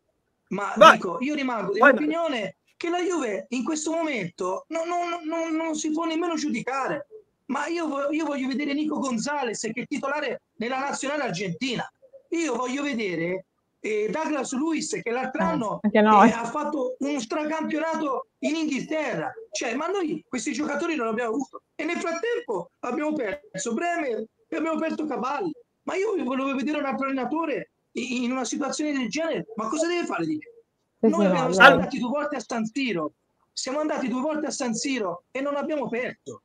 ma Vai. dico, io rimango dell'opinione che la Juve in questo momento non, non, non, non si può nemmeno giudicare. Ma io, io, voglio vedere Nico Gonzalez che è titolare nella nazionale argentina. Io voglio vedere eh, Douglas Luis che l'altro eh, anno eh, ha fatto un stracampionato in Inghilterra. Cioè, ma noi questi giocatori non abbiamo avuto. E nel frattempo abbiamo perso Bremer e abbiamo perso Cavalli. Ma io volevo vedere un altro allenatore in una situazione del genere, ma cosa deve fare di più? Noi abbiamo, siamo andati due volte a San Siro, siamo andati due volte a San Siro e non abbiamo perso.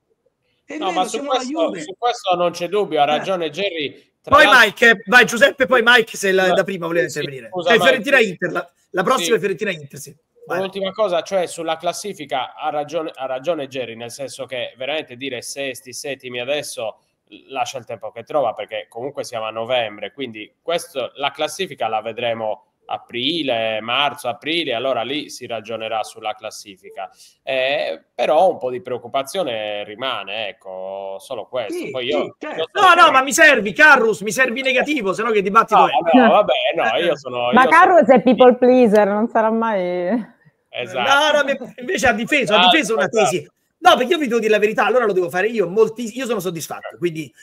È no, ma su questo, su questo, non c'è dubbio, ha eh. ragione eh. Jerry. Poi Mike, vai Giuseppe, poi Mike se la, da prima voleva sì, intervenire. Scusa, eh, Fiorentina Inter, la, la prossima sì. è Fiorentina Inter, sì. L'ultima cosa, cioè sulla classifica ha ragione, ha ragione Jerry, nel senso che veramente dire sesti, settimi adesso lascia il tempo che trova perché comunque siamo a novembre, quindi questo, la classifica la vedremo aprile, marzo, aprile, allora lì si ragionerà sulla classifica. Eh, però un po' di preoccupazione rimane, ecco, solo questo. Sì, Poi io, sì, certo. No, no, ma mi servi, Carrus, mi servi negativo, se no che dibattito no, è. No, vabbè, no, io sono... ma io Carrus sono... è people pleaser, non sarà mai... Esatto. No, no, invece ha difeso, ha difeso una esatto. tesi. No, perché io vi devo dire la verità, allora lo devo fare io. Molti, io sono soddisfatto, quindi,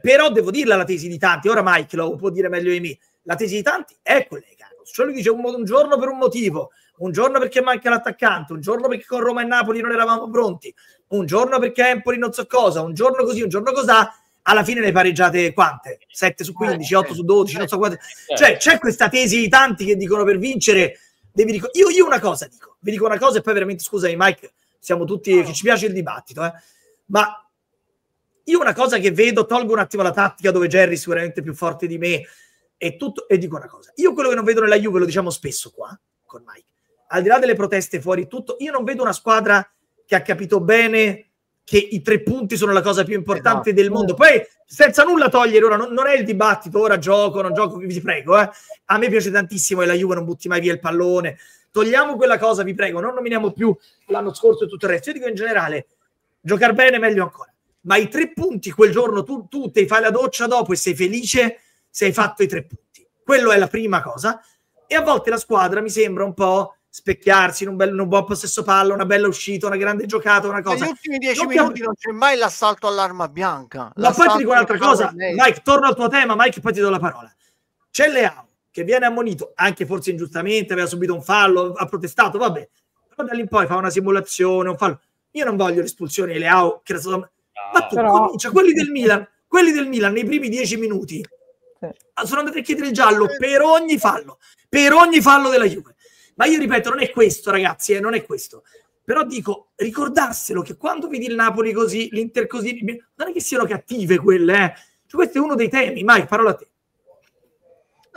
però devo dirla la tesi di tanti. Ora Mike lo può dire meglio di me. La tesi di tanti è collegata. Cioè lui dice un, un, giorno per un motivo, un giorno perché manca l'attaccante, un giorno perché con Roma e Napoli non eravamo pronti, un giorno perché Empoli non so cosa, un giorno così, un giorno cos'ha. Alla fine ne pareggiate quante? 7 su 15, 8 su 12, non so quante. Cioè c'è questa tesi di tanti che dicono per vincere devi ricordare. Io, io una cosa dico, vi dico una cosa e poi veramente scusami Mike siamo tutti, che ci piace il dibattito, eh. ma io una cosa che vedo, tolgo un attimo la tattica dove Jerry è sicuramente più forte di me e tutto, e dico una cosa, io quello che non vedo nella Juve, lo diciamo spesso qua, con Mike, al di là delle proteste fuori tutto, io non vedo una squadra che ha capito bene che i tre punti sono la cosa più importante esatto. del mondo. Poi, senza nulla togliere, ora non, non, è il dibattito, ora gioco, non gioco, vi prego. Eh. A me piace tantissimo e la Juve non butti mai via il pallone. Togliamo quella cosa, vi prego, non nominiamo più l'anno scorso e tutto il resto. Io dico in generale, giocare bene è meglio ancora. Ma i tre punti quel giorno, tu, tu ti fai la doccia dopo e sei felice se hai fatto i tre punti. Quello è la prima cosa. E a volte la squadra mi sembra un po' specchiarsi in un, bel, in un buon possesso palla, una bella uscita, una grande giocata, una cosa. Negli ultimi dieci non minuti non c'è mai l'assalto all'arma bianca. Ma poi ti dico un'altra cosa, Mike, torno al tuo tema, Mike, poi ti do la parola. C'è Leao che viene ammonito, anche forse ingiustamente, aveva subito un fallo, ha protestato, vabbè. Però da lì in poi fa una simulazione, un fallo. Io non voglio l'espulsione di Leao, che era stato... No, ma tu però... comincia, quelli del Milan, quelli del Milan nei primi dieci minuti sì. sono andati a chiedere il giallo per ogni fallo, per ogni fallo della Juve. Ma io ripeto, non è questo, ragazzi, eh, non è questo. Però dico, ricordarselo che quando vedi il Napoli così, l'Inter così, non è che siano cattive quelle, eh Cioè, questo è uno dei temi. Mike, parola a te.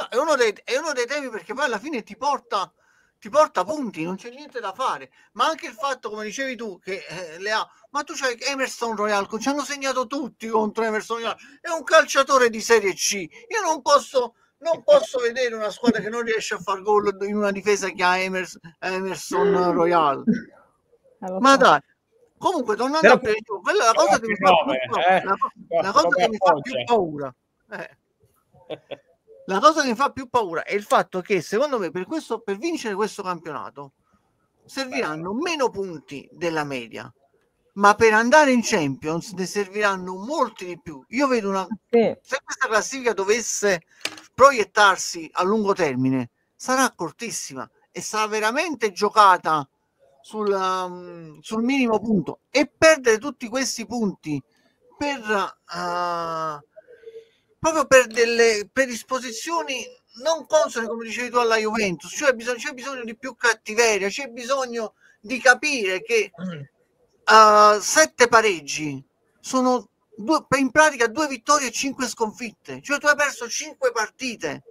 No, è, uno dei, è uno dei temi perché poi alla fine ti porta, ti porta punti, non c'è niente da fare. Ma anche il fatto, come dicevi tu, che eh, le ha. Ma tu c'hai Emerson Royal, ci hanno segnato tutti contro Emerson Royal. È un calciatore di Serie C. Io non posso, non posso vedere una squadra che non riesce a far gol in una difesa che ha Emerson, Emerson Royal. Eh, Ma dai. Comunque, tornando Però- a Pellegrini, quella è la cosa che mi fa più paura. eh. La, la cosa che mi fa più paura. Eh. La cosa che mi fa più paura è il fatto che secondo me per, questo, per vincere questo campionato serviranno meno punti della media, ma per andare in Champions ne serviranno molti di più. Io vedo una Sì, se questa classifica dovesse proiettarsi a lungo termine, sarà cortissima e sarà veramente giocata sul, um, sul minimo punto. E perdere tutti questi punti per uh, proprio per delle predisposizioni non consone come dicevi tu alla Juventus. Cioè bisogno, c'è bisogno di più cattiveria c'è bisogno di capire che uh, sette pareggi sono due, in pratica due vittorie e cinque sconfitte. Cioè tu hai perso cinque partite.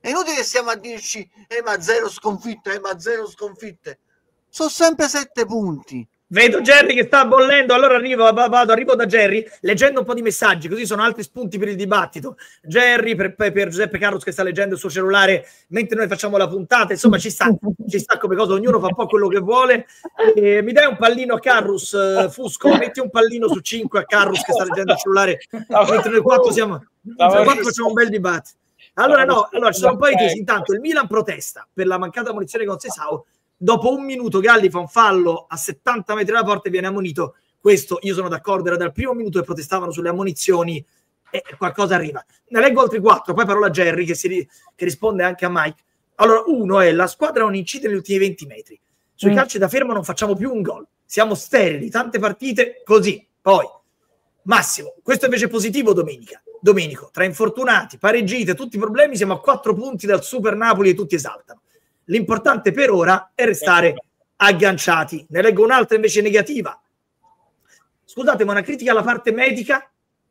È inutile che stiamo a dirci eh ma zero sconfitte eh ma zero sconfitte. Sono sempre sette punti Vedo Jerry che sta bollendo, allora arrivo, va- vado, arrivo da Jerry leggendo un po' di messaggi, così sono altri spunti per il dibattito. Jerry per, per- Giuseppe Carlos che sta leggendo il suo cellulare mentre noi facciamo la puntata, insomma ci sta, ci sta come cosa, ognuno fa un po' quello che vuole. E mi dai un pallino a Carrus, eh, Fusco, metti un pallino su 5 a Carrus che sta leggendo il cellulare mentre noi quattro siamo, noi quattro facciamo un bel dibattito. Allora no, allora ci sono un po' di tesi. Intanto il Milan protesta per la mancata munizione con Sesao. Dopo un minuto Galli fa un fallo a 70 metri dalla porta e viene ammonito. Questo io sono d'accordo, era dal primo minuto che protestavano sulle ammonizioni e qualcosa arriva. Ne leggo altri quattro, poi parola a Jerry che, ri- che risponde anche a Mike. Allora, uno è la squadra non incide negli ultimi 20 metri. Sui Mm. calci da fermo non facciamo più un gol. Siamo sterili, tante partite così. Poi, Massimo, questo invece è positivo domenica. Domenico, tra infortunati, pareggite, tutti i problemi, siamo a quattro punti dal Super Napoli e tutti esaltano. L'importante per ora è restare agganciati. Ne leggo un'altra invece negativa. Scusate, ma una critica alla parte medica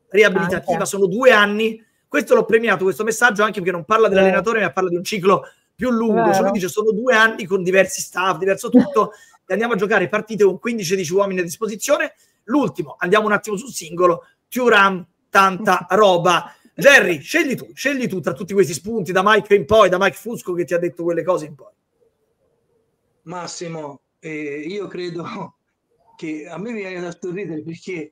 riabilitativa Anche. sono due anni. Questo l'ho premiato, questo messaggio, anche perché non parla dell'allenatore, ma parla di un ciclo più lungo. Cioè lui dice sono due anni con diversi staff, diverso tutto, e andiamo a giocare partite con 15-10 uomini a disposizione. L'ultimo, andiamo un attimo sul singolo, Turam, tanta roba. Jerry, scegli tu, scegli tu tra tutti questi spunti, da Mike in poi, da Mike Fusco che ti ha detto quelle cose in poi. Massimo, eh, io credo che a me mi viene da sorridere perché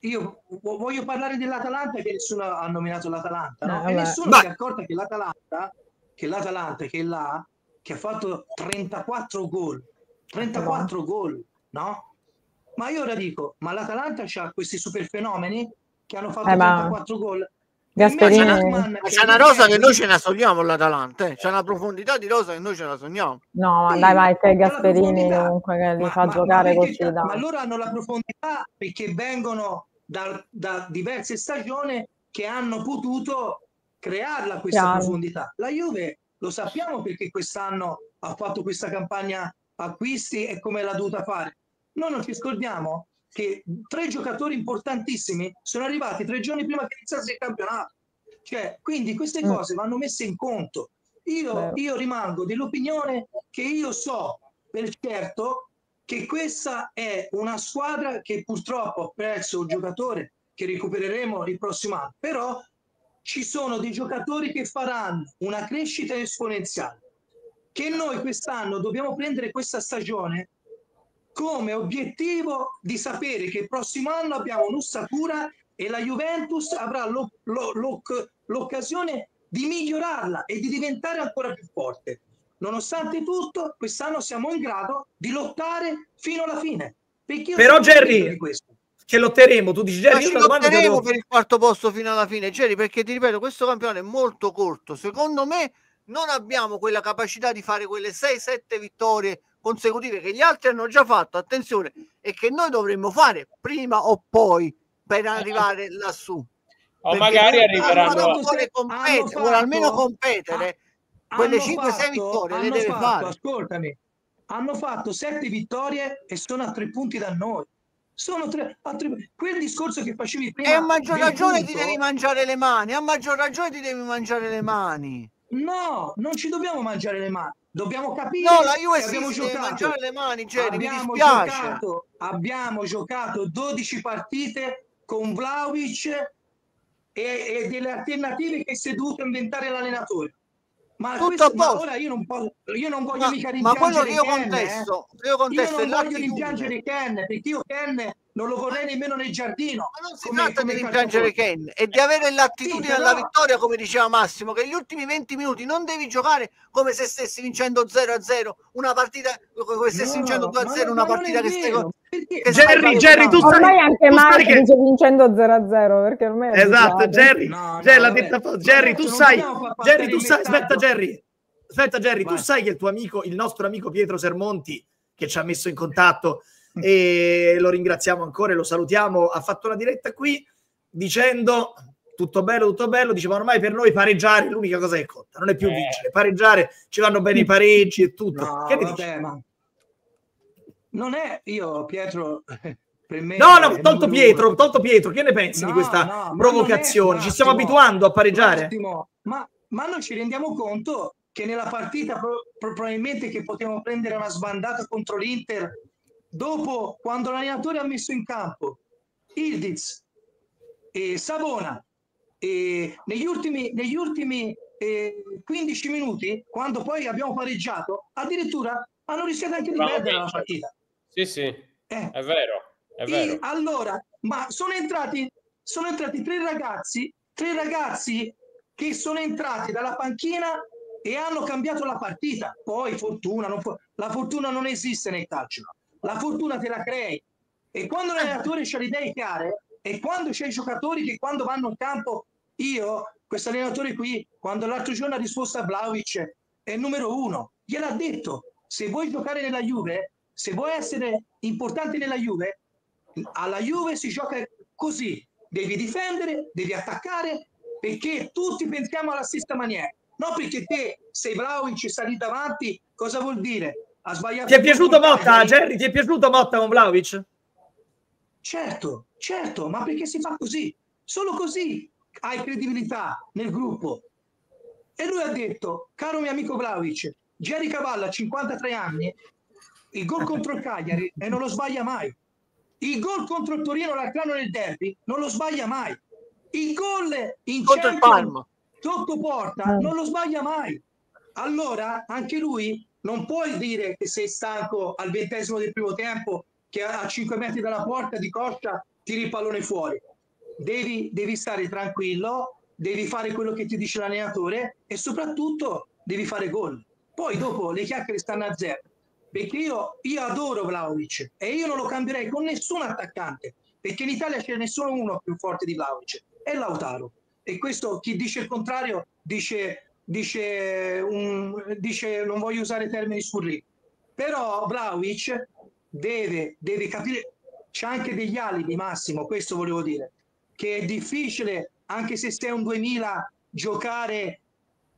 io vo- voglio parlare dell'Atalanta che nessuno ha nominato l'Atalanta, no? Eh, e nessuno Vai. si è accorto che l'Atalanta, che l'Atalanta che è là, che ha fatto 34 gol, 34 gol, no? Ma io ora dico, ma l'Atalanta ha questi super fenomeni che hanno fatto Eh, ma 34 gol. Gasperini- Ma c'è una rosa che noi ce la sogniamo l'Atalanta, eh. c'è una profondità di rosa che noi ce la sogniamo. No, ma Sì, dai, Mike alla Gasperini comunque che li Ma- fa ma- giocare così. Ma loro hanno la profondità perché vengono da, da diverse stagioni che hanno potuto crearla questa Chiaro. profondità. La Juve lo sappiamo perché quest'anno ha fatto questa campagna acquisti e come l'ha dovuta fare. Noi non ci scordiamo che tre giocatori importantissimi sono arrivati tre giorni prima che iniziasse il campionato. Cioè, quindi queste Mm. cose vanno messe in conto. Io, io rimango dell'opinione che io so per certo che questa è una squadra che purtroppo ha perso un giocatore che recupereremo il prossimo anno, però ci sono dei giocatori che faranno una crescita esponenziale che noi quest'anno dobbiamo prendere questa stagione come obiettivo di sapere che il prossimo anno abbiamo un'ossatura e la Juventus avrà lo- lo- l'oc- l'occasione di migliorarla e di diventare ancora più forte. Nonostante tutto, quest'anno siamo in grado di lottare fino alla fine. Perché io Però, Jerry. Che lotteremo, tu dici Ma Jerry, la lotteremo devo- per il quarto posto fino alla fine, Jerry, perché ti ripeto, questo campionato è molto corto. Secondo me non abbiamo quella capacità di fare quelle 6-7 vittorie consecutive che gli altri hanno già fatto, attenzione, e che noi dovremmo fare prima o poi per arrivare lassù. O Perché magari arriveranno a- vuole competere, vuole almeno competere, quelle Hanno 5-6 fatto- vittorie le deve fatto, fare. Ascoltami, hanno fatto sette vittorie e sono a tre punti da noi. Sono tre, altri, quel discorso che facevi prima. E a maggior ragione punto- ti devi mangiare le mani, a maggior ragione ti devi mangiare le mani. No, non ci dobbiamo mangiare le mani. Dobbiamo capire No, la Juve che abbiamo giocato. le mani, mi abbiamo. Giocato, abbiamo giocato 12 partite con Vlaovic e, e delle alternative che si è dovuto inventare l'allenatore. Ma, Tutto questo- ma ora io non, posso, io non voglio Ma, mica ma rimpiangere quello che io Ken, contesto, eh. io contesto Io non voglio rimpiangere Ken perché io Ken non lo vorrei nemmeno nel giardino. Ma non si come- tratta come di rimpiangere. Ken, è di avere l'attitudine Sì, però- alla vittoria, come diceva Massimo, che gli ultimi 20 minuti non devi giocare come se stessi vincendo 0-0 una partita, come se stessi No, vincendo ma 2-0 non- una partita che stai perché- Jerry, stai Jerry, tu sai- Ormai anche tu Marco che- dice vincendo 0-0 perché ormai Esatto. Jerry, No, Jerry detta tu sai, Jerry, tu sai, aspetta. Jerry, aspetta Jerry, tu Vai. sai che il tuo amico, il nostro amico Pietro Sermonti, che ci ha messo in contatto e lo ringraziamo ancora e lo salutiamo, ha fatto una diretta qui dicendo tutto bello, tutto bello, diceva ormai per noi pareggiare è l'unica cosa che conta, non è più Eh. vincere, pareggiare, ci vanno bene i pareggi e tutto. No, che ne dici? vabbè, ma non è io, Pietro. Per me No, no, tolto Pietro, tolto Pietro, che ne pensi di No, questa no, provocazione? Ci stiamo abituando a pareggiare? Ma, ma noi ci rendiamo conto che nella partita pro- probabilmente che potevamo prendere una sbandata contro l'Inter dopo quando l'allenatore ha messo in campo Ildiz e Savona e negli ultimi, negli ultimi eh, 15 minuti quando poi abbiamo pareggiato addirittura hanno rischiato anche di Bravo, perdere la partita. Sì, sì, Eh, è vero, è vero. allora, ma sono entrati, sono entrati tre ragazzi, tre ragazzi che sono entrati dalla panchina e hanno cambiato la partita. Poi fortuna, non la fortuna non esiste nel calcio, la fortuna te la crei. E quando l'allenatore ha le idee chiare e quando c'è i giocatori che quando vanno in campo, io, questo allenatore qui, quando l'altro giorno ha risposto a Vlaovic, è il numero uno, gliel'ha detto, se vuoi giocare nella Juve, se vuoi essere importante nella Juve, alla Juve si gioca così, devi difendere, devi attaccare, perché tutti pensiamo alla stessa maniera. No, perché te sei Vlaovic e stai lì davanti, cosa vuol dire? Ha sbagliato. Ti è piaciuto Motta, Cagliari? Jerry? Ti è piaciuto Motta con Vlaovic? Certo, certo, ma perché si fa così? Solo così hai credibilità nel gruppo. E lui ha detto, caro mio amico Vlaovic, Jerry Cavalla, 53 anni, il gol contro il Cagliari e non lo sbaglia mai. Il gol contro il Torino l'altro anno nel derby non lo sbaglia mai. Il gol in Contro il sotto porta Mm. non lo sbaglia mai. Allora anche lui non puoi dire che sei stanco al ventesimo del primo tempo che a 5 metri dalla porta di coscia tiri il pallone fuori. Devi, devi stare tranquillo, devi fare quello che ti dice l'allenatore e soprattutto devi fare gol. Poi dopo le chiacchiere stanno a zero. Perché io, io adoro Vlaovic e io non lo cambierei con nessun attaccante, perché in Italia c'è nessuno uno più forte di Vlaovic, è Lautaro. E questo chi dice il contrario dice, dice, un, dice non voglio usare termini scurrili. Però Vlaovic deve, deve capire, c'è anche degli alibi Massimo, questo volevo dire, che è difficile, anche se sei un 2000, giocare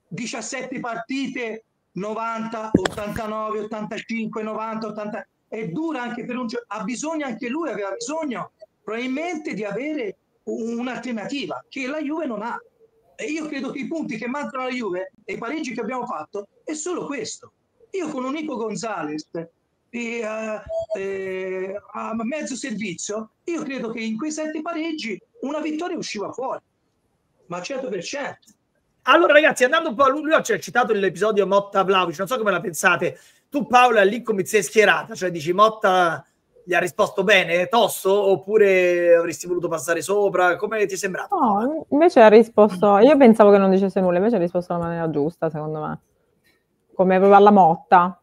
17 partite 90, 89, 85, 90, 80 è dura anche per un gio- ha bisogno anche lui aveva bisogno probabilmente di avere un- un'alternativa che la Juve non ha e io credo che i punti che mancano alla Juve e i pareggi che abbiamo fatto è solo questo io con un Nico Gonzalez eh, eh, eh, a mezzo servizio io credo che in quei sette pareggi una vittoria usciva fuori ma al 100% Allora, ragazzi, andando un po' a lui, lui ha citato l'episodio Motta Vlaovic, non so come la pensate. Tu, Paola, lì come ti sei schierata? Cioè, dici Motta gli ha risposto bene, tosto, oppure avresti voluto passare sopra? Come ti è sembrato? No, invece ha risposto, io pensavo che non dicesse nulla, invece ha risposto alla maniera giusta, secondo me. Come proprio alla motta.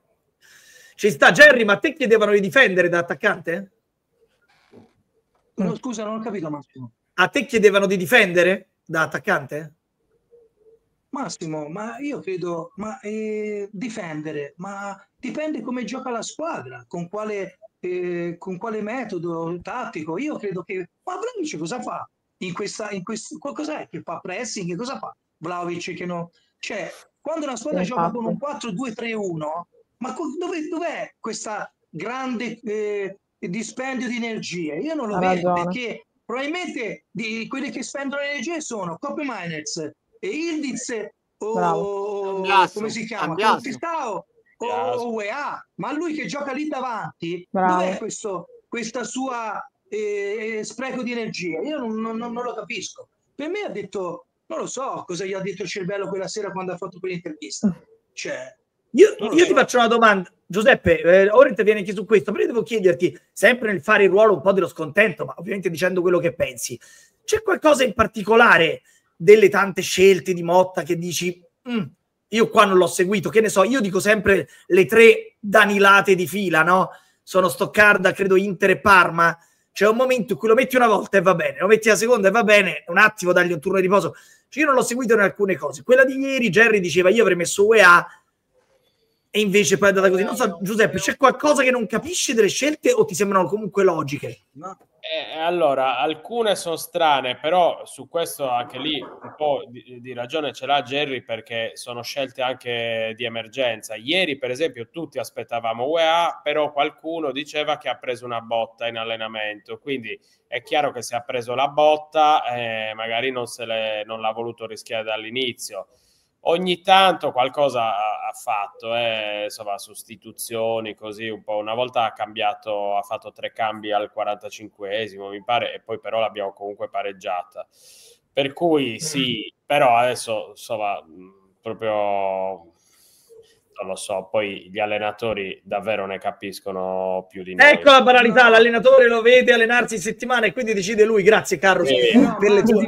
Ci sta Jerry, ma a te chiedevano di difendere da attaccante? No, scusa non ho capito Massimo A te chiedevano di difendere da attaccante? Massimo, ma io credo, ma eh, difendere, ma dipende come gioca la squadra, con quale, eh, con quale metodo tattico. Io credo che, ma Vlaovic cosa fa? In questa, in questo, cos'è che fa pressing? Cosa fa Vlaovic che no? Cioè, quando una squadra Sì, gioca con infatti. un 4-2-3-1, ma co- dove, dov'è questa grande eh, dispendio di energie. Io non lo Ha vedo ragione. perché probabilmente di quelli che spendono energie sono Copy Miners e Ildiz o Bravo. Come si chiama? Contestao o, o UEA. Ma lui che gioca lì davanti, Bravo. dov'è questo, questa sua eh, spreco di energia? Io non, non- non lo capisco. Per me ha detto, non lo so cosa gli ha detto il cervello quella sera quando ha fatto quell'intervista. Cioè, Io, io so. ti faccio una domanda, Giuseppe, eh, ora intervieni anche su questo, però io devo chiederti, sempre nel fare il ruolo un po' dello scontento, ma ovviamente dicendo quello che pensi, c'è qualcosa in particolare delle tante scelte di Motta che dici, "Mm, io qua non l'ho seguito, che ne so, io dico sempre le tre danilate di fila, no? Sono Stoccarda, credo Inter e Parma, c'è un momento in cui lo metti una volta e va bene, lo metti la seconda e va bene, un attimo dargli un turno di riposo. Cioè, io non l'ho seguito in alcune cose. Quella di ieri, Jerry diceva io avrei messo UEA e invece poi è andata così. Non so, Giuseppe, c'è qualcosa che non capisci delle scelte o ti sembrano comunque logiche? no? Eh, allora, alcune sono strane, però su questo anche lì un po' di, di ragione ce l'ha Jerry perché sono scelte anche di emergenza. Ieri, per esempio, tutti aspettavamo UEA, però qualcuno diceva che ha preso una botta in allenamento, quindi è chiaro che se ha preso la botta, eh, magari non, se l'è- non l'ha voluto rischiare dall'inizio. Ogni tanto qualcosa ha, fatto, eh, insomma, sostituzioni così un po'. Una volta ha cambiato, ha fatto tre cambi al 45esimo, mi pare, e poi però l'abbiamo comunque pareggiata. Per cui sì, però adesso insomma, mh, proprio non lo so, poi gli allenatori davvero ne capiscono più di noi. Ecco la banalità, l'allenatore lo vede allenarsi in settimana e quindi decide lui. Grazie, Carlo, Sì. No, per le tue...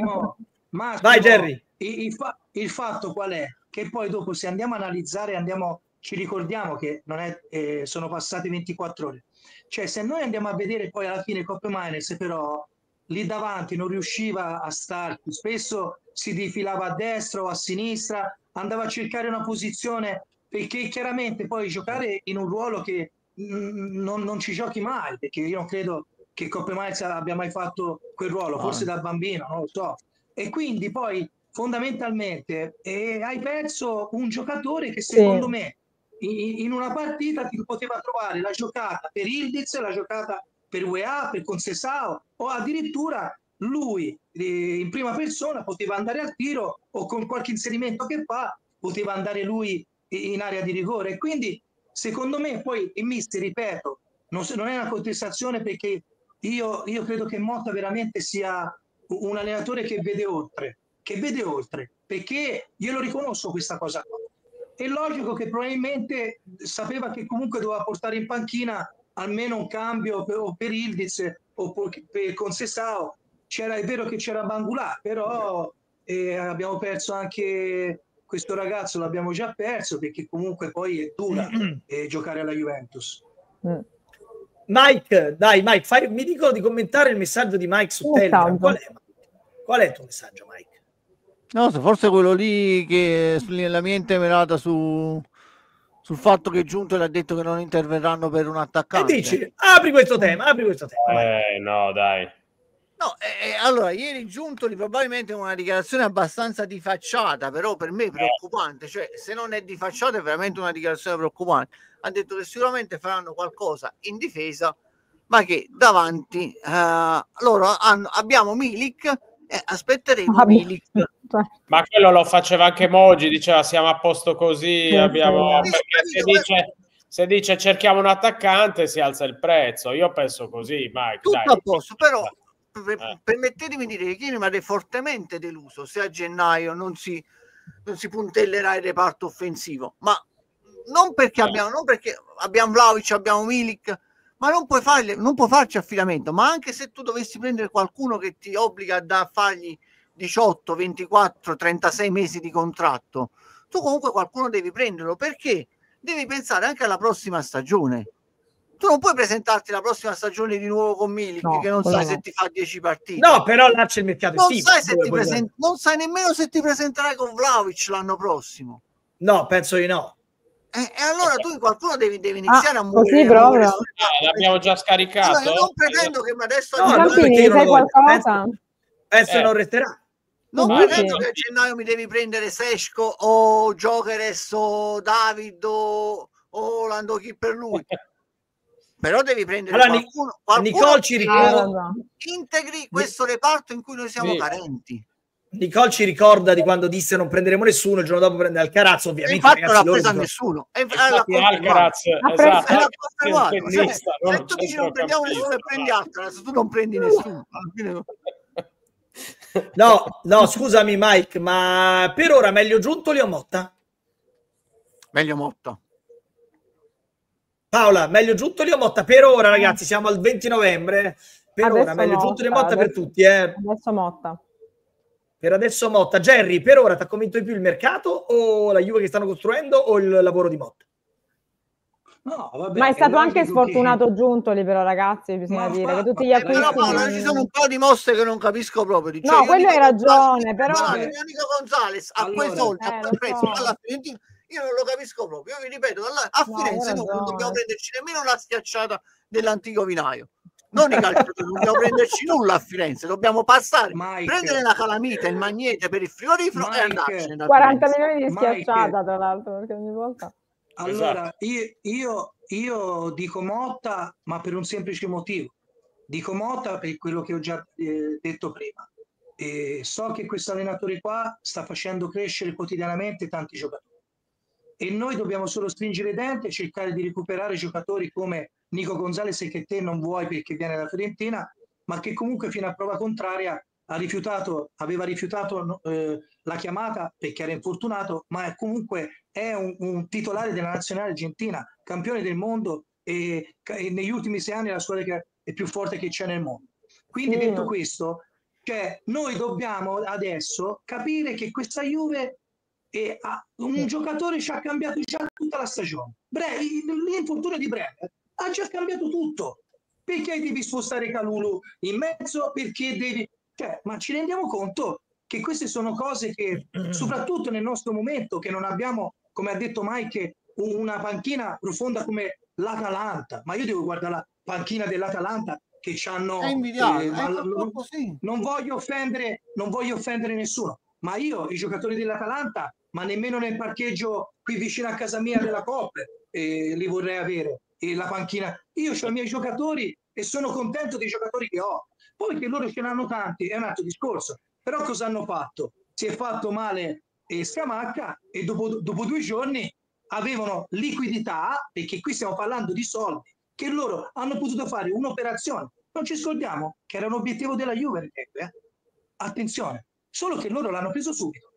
Massimo, Vai, Jerry. Il, fa- il fatto qual è? Che poi dopo se andiamo a analizzare, andiamo, ci ricordiamo che non è, eh, sono passate 24 ore. Cioè, se noi andiamo a vedere poi alla fine Coppe Miners, però lì davanti non riusciva a starci, spesso si difilava a destra o a sinistra, andava a cercare una posizione perché chiaramente poi giocare in un ruolo che mm, non, non ci giochi mai, perché io non credo che Coppe Miners abbia mai fatto quel ruolo, forse da bambino, non lo so. E quindi poi fondamentalmente eh, hai perso un giocatore che secondo me in, in una partita ti poteva trovare la giocata per Ildiz, la giocata per UEA, per Consesao o addirittura lui eh, in prima persona poteva andare al tiro o con qualche inserimento che fa poteva andare lui in area di rigore. E quindi secondo me poi il mister, ripeto, non, non è una contestazione perché io, io credo che Motta veramente sia un allenatore che vede oltre, che vede oltre, perché io lo riconosco questa cosa qua. È logico che probabilmente sapeva che comunque doveva portare in panchina almeno un cambio per, o per Ildiz o per, per Consesao. C'era, è vero che c'era Bangulà, però eh, abbiamo perso anche questo ragazzo, l'abbiamo già perso perché comunque poi è dura eh, giocare alla Juventus. Mm. Mike, dai, Mike, fai- mi dicono di commentare il messaggio di Mike su Telegram. Qual è, Qual è il tuo messaggio, Mike? Non so, forse quello lì che la mia intemerata su, sul fatto che Giunto le ha detto che non interverranno per un E attaccante. dici, apri questo tema, apri questo tema. vai. Eh, no, dai. No, eh, eh, allora, ieri Giuntoli probabilmente una dichiarazione abbastanza di facciata, però per me preoccupante, cioè se non è di facciata è veramente una dichiarazione preoccupante. Ha detto che sicuramente faranno qualcosa in difesa, ma che davanti eh, loro hanno, abbiamo Milik e aspetteremo. Milik. Cioè, Ma quello lo faceva anche Moggi, diceva siamo a posto così, Sì, abbiamo... sì. se dice, se dice cerchiamo un attaccante si alza il prezzo. Io penso così, Mike. Tutto dai. a posto, però per- Eh. permettetemi di dire che io rimarrei fortemente deluso se a gennaio non si, non si puntellerà il reparto offensivo, ma non perché Eh. abbiamo, non perché abbiamo Vlaovic, abbiamo Milik, ma non puoi, farle, non puoi farci affidamento, ma anche se tu dovessi prendere qualcuno che ti obbliga a da- fargli 18, 24, 36 mesi di contratto, tu comunque qualcuno devi prenderlo perché devi pensare anche alla prossima stagione. Tu non puoi presentarti la prossima stagione di nuovo con Milik No, che non sai no. se ti fa 10 partite. No, però là c'è il mercato non estivo. sai, se ti puoi presen- non sai nemmeno se ti presenterai con Vlaovic l'anno prossimo. No, penso di no. Eh, e allora tu qualcuno devi, devi iniziare Ah, a muovere. così proprio? Ah, l'abbiamo già scaricato? Io non pretendo che adesso No, no, non sai qualcosa? Penso Eh. non resterà. non Ma pretendo che a gennaio mi devi prendere Sesco o Giocheres o David o, o Lando chi per lui. però devi prendere Allora, qualcuno, qualcuno Nicole ci ricorda, integri questo reparto in cui noi siamo Sì. carenti. Nicole ci ricorda di quando disse non prenderemo nessuno, il giorno dopo prende Alcaraz, ovviamente infatti non ragazzi l'ha loro presa dicono- nessuno. E, Infatti Alcaraz, Ha preso- esatto, è la cosa è. Se, non se un tu dici non prendiamo nessuno e prendi Alcaraz, tu non prendi nessuno. No, no, scusami Mike, ma per ora meglio Giuntoli o Motta? Meglio Motta. Paola, meglio Giuntoli o Motta? Per ora ragazzi, siamo al 20 novembre, per Adesso ora meglio Giuntoli e Motta per tutti, eh. Adesso Motta. Per adesso Motta. Jerry, per ora ti ha convinto di più il mercato o la Juve che stanno costruendo o il lavoro di Motta? No, vabbè, Ma è stato anche sfortunato Giuntoli, però, ragazzi, bisogna Ma dire fa- che tutti gli ma- acquisti. Però Paola, ci sono un po' di mosse che non capisco proprio. Di- No, cioè, io quello hai ragione, Gonzalez- però- Guarda, Vabbè. io dico Gonzales a Allora- quei soldi, Eh, a lo quel prezzo, so. alla Fiorentina, io non lo capisco proprio. Io vi ripeto, alla- a No, Firenze noi non dobbiamo prenderci nemmeno la schiacciata dell'antico vinaio. Non i calciatori, non dobbiamo prenderci nulla a Firenze, dobbiamo passare, Mike, prendere la calamita, il magnete per il frigorifero e Mike, andarcene. da 40 Firenze. milioni di Mike. schiacciata, tra l'altro, perché ogni volta... Allora, Esatto. io, io, io dico Motta, ma per un semplice motivo. Dico Motta per quello che ho già eh, detto prima. E so che questo allenatore qua sta facendo crescere quotidianamente tanti giocatori. E noi dobbiamo solo stringere i denti e cercare di recuperare giocatori come Nico Gonzalez che te non vuoi perché viene da Fiorentina, ma che comunque fino a prova contraria ha rifiutato, aveva rifiutato eh, la chiamata perché era infortunato, ma è comunque è un, un titolare della nazionale argentina, campione del mondo e, e negli ultimi sei anni è la squadra che è più forte che c'è nel mondo. Quindi Sì. detto questo, cioè, noi dobbiamo adesso capire che questa Juve è- ha- un giocatore ci ha cambiato già tutta la stagione. Bre- l'infortunio di Bremer ha già cambiato tutto. Perché devi spostare Calulu in mezzo? Perché devi... Cioè, ma ci rendiamo conto che queste sono cose che, soprattutto nel nostro momento, che non abbiamo, come ha detto Mike, un- una panchina profonda come l'Atalanta. Ma io devo guardare la panchina dell'Atalanta che ci hanno... Eh, sì. non voglio offendere, non voglio offendere nessuno, ma io i giocatori dell'Atalanta, ma nemmeno nel parcheggio qui vicino a casa mia della Coppa eh, li vorrei avere la panchina. Io ho i miei giocatori e sono contento dei giocatori che ho. Poi che loro ce n'hanno tanti è un altro discorso. Però cosa hanno fatto? Si è fatto male e Scamacca e dopo, dopo due giorni avevano liquidità, perché qui stiamo parlando di soldi, che loro hanno potuto fare un'operazione. Non ci scordiamo che era un obiettivo della Juve. eh. Attenzione, solo che loro l'hanno preso subito.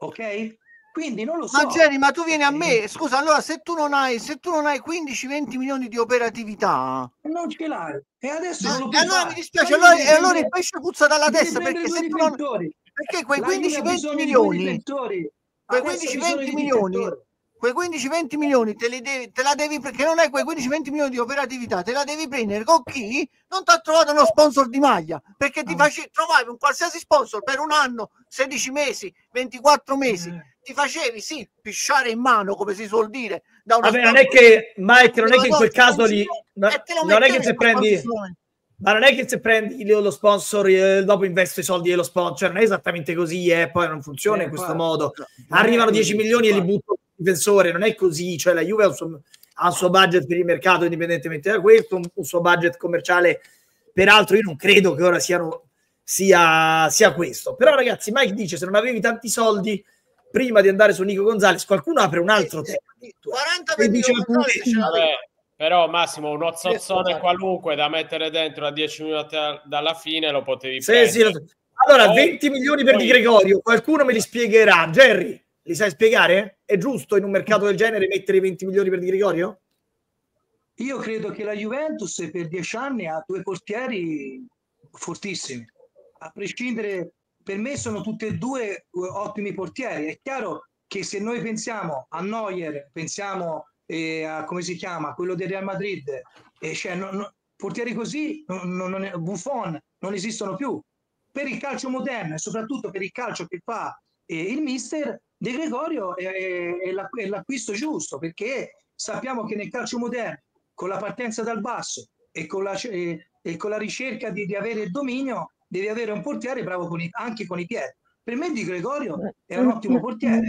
Ok? Quindi non lo so. Ma Jenny, ma tu vieni a me, scusa, allora se tu non hai, se tu non hai 15-20 milioni di operatività, non ce l'hai. E adesso non lo e puoi allora mi dispiace, Ma allora, e allora il pesce puzza dalla testa perché se tu non, perché quei La Juve ha 15-20 bisogno di due milioni, quei Adesso ha 15-20 bisogno di milioni, quei 15-20 milioni te, li devi, te la devi perché non hai quei 15-20 milioni di operatività, te la devi prendere con chi? Non ti ha trovato uno sponsor di maglia perché ti Ah. face, trovavi un qualsiasi sponsor per un anno, 16 mesi, 24 mesi, Eh. Ti facevi sì pisciare in mano come si suol dire da uno Vabbè, non è che Mike, non è che in quel caso lì, no- e non è che se prendi, ma non è che se prendi lo sponsor, eh, dopo investo i soldi dello sponsor, cioè non è esattamente così, eh, poi non funziona Eh, in questo modo. Arrivano è 10 così, milioni e li butto il difensore, non è così, cioè la Juve ha un suo, ha un suo budget per il mercato indipendentemente da questo, un, un suo budget commerciale, peraltro io non credo che ora siano, sia, sia questo. Però ragazzi, Mike dice se non avevi tanti soldi prima di andare su Nico Gonzalez, qualcuno apre un altro Sì, tema. sì, 40 E per dice però Massimo, uno zozzone Esatto. qualunque da mettere dentro a 10 minuti dalla fine lo potevi Sì, prendere. sì, lo. Allora, Poi- 20 milioni per poi- Di Gregorio, qualcuno me li spiegherà. Jerry, li sai spiegare? È giusto in un mercato del genere mettere i 20 milioni per Di Gregorio? Io credo che la Juventus per dieci anni ha due portieri fortissimi. A prescindere, per me sono tutti e due eh, ottimi portieri. È chiaro che se noi pensiamo a Neuer, pensiamo eh, a come si chiama, quello del Real Madrid, eh, cioè, no- no- portieri così, non, non- Buffon, non esistono più. Per il calcio moderno e soprattutto per il calcio che fa eh, il mister, De Gregorio è, è- è l'acqu- è l'acquisto giusto perché sappiamo che nel calcio moderno con la partenza dal basso e con la, e, e con la ricerca di, di avere il dominio, devi avere un portiere bravo con i- anche con i piedi. Per me Di Gregorio è un ottimo portiere.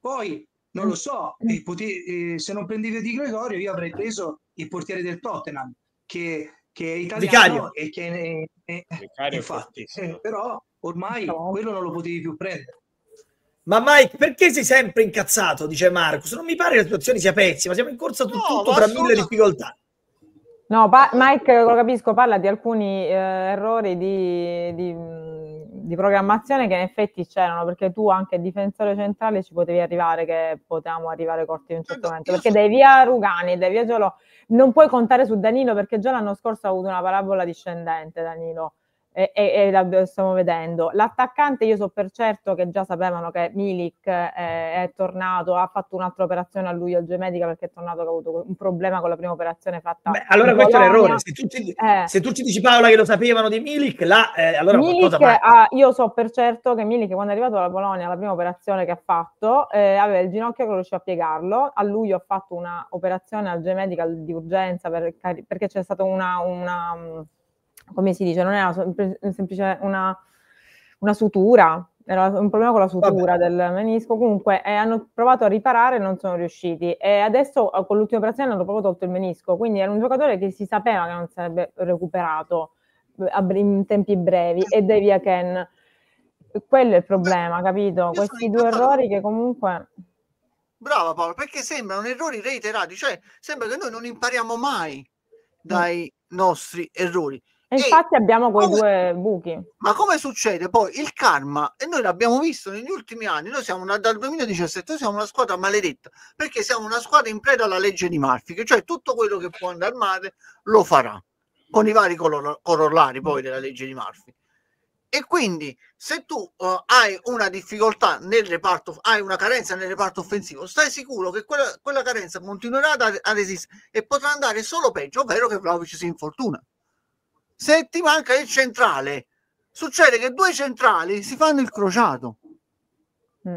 Poi non lo so, pote- eh, se non prendevi Di Gregorio io avrei preso il portiere del Tottenham, che, che è italiano Vicario. e che è, è- infatti, eh, però ormai No. quello non lo potevi più prendere. Ma Mike, perché sei sempre incazzato? Dice Marcus. Non mi pare che la situazione sia pessima. Siamo in corsa su No, tutto tra mille difficoltà. No, pa- Mike, lo capisco, parla di alcuni eh, errori di, di, di programmazione che in effetti c'erano, perché tu anche difensore centrale ci potevi arrivare, che potevamo arrivare corti in un certo momento, perché dai via Rugani, dai via Giolo, non puoi contare su Danilo, perché già l'anno scorso ha avuto una parabola discendente Danilo, e, e- la stiamo vedendo. L'attaccante io so per certo che già sapevano che Milik eh, è tornato, ha fatto un'altra operazione a luglio al Gemedica perché è tornato che ha avuto un problema con la prima operazione fatta Beh, allora questo è un Polonia. errore. Se tu, ci, Eh. se tu ci dici Paola che lo sapevano di Milik, là, eh, allora Milik, ha- io so per certo che Milik quando è arrivato alla Polonia, la prima operazione che ha fatto, eh, aveva il ginocchio che non riusciva a piegarlo, a luglio ha fatto una operazione al G-Medical di urgenza per- perché c'è stata una, una, mh, come si dice, non era sem- semplice una, una sutura, era un problema con la sutura del menisco, comunque eh, hanno provato a riparare e non sono riusciti e adesso eh, con l'ultima operazione hanno proprio tolto il menisco, quindi era un giocatore che si sapeva che non sarebbe recuperato bre- in tempi brevi e devia Ken. Quello è il problema, capito? Io Questi due errori che comunque... Brava Paolo, perché sembrano errori reiterati, cioè sembra che noi non impariamo mai dai nostri errori. E infatti abbiamo quei come- due buchi. Ma come succede poi il karma? E noi l'abbiamo visto negli ultimi anni. Noi siamo una, dal 2017, noi siamo una squadra maledetta perché siamo una squadra in preda alla legge di Murphy, che cioè tutto quello che può andare male lo farà con i vari color- corollari poi della legge di Murphy. E quindi se tu eh, hai una difficoltà nel reparto, hai una carenza nel reparto offensivo, stai sicuro che quella, quella carenza continuerà ad, ad esistere e potrà andare solo peggio, ovvero che Vlaovic si infortuna. Se ti manca il centrale, succede che due centrali si fanno il crociato. Mm.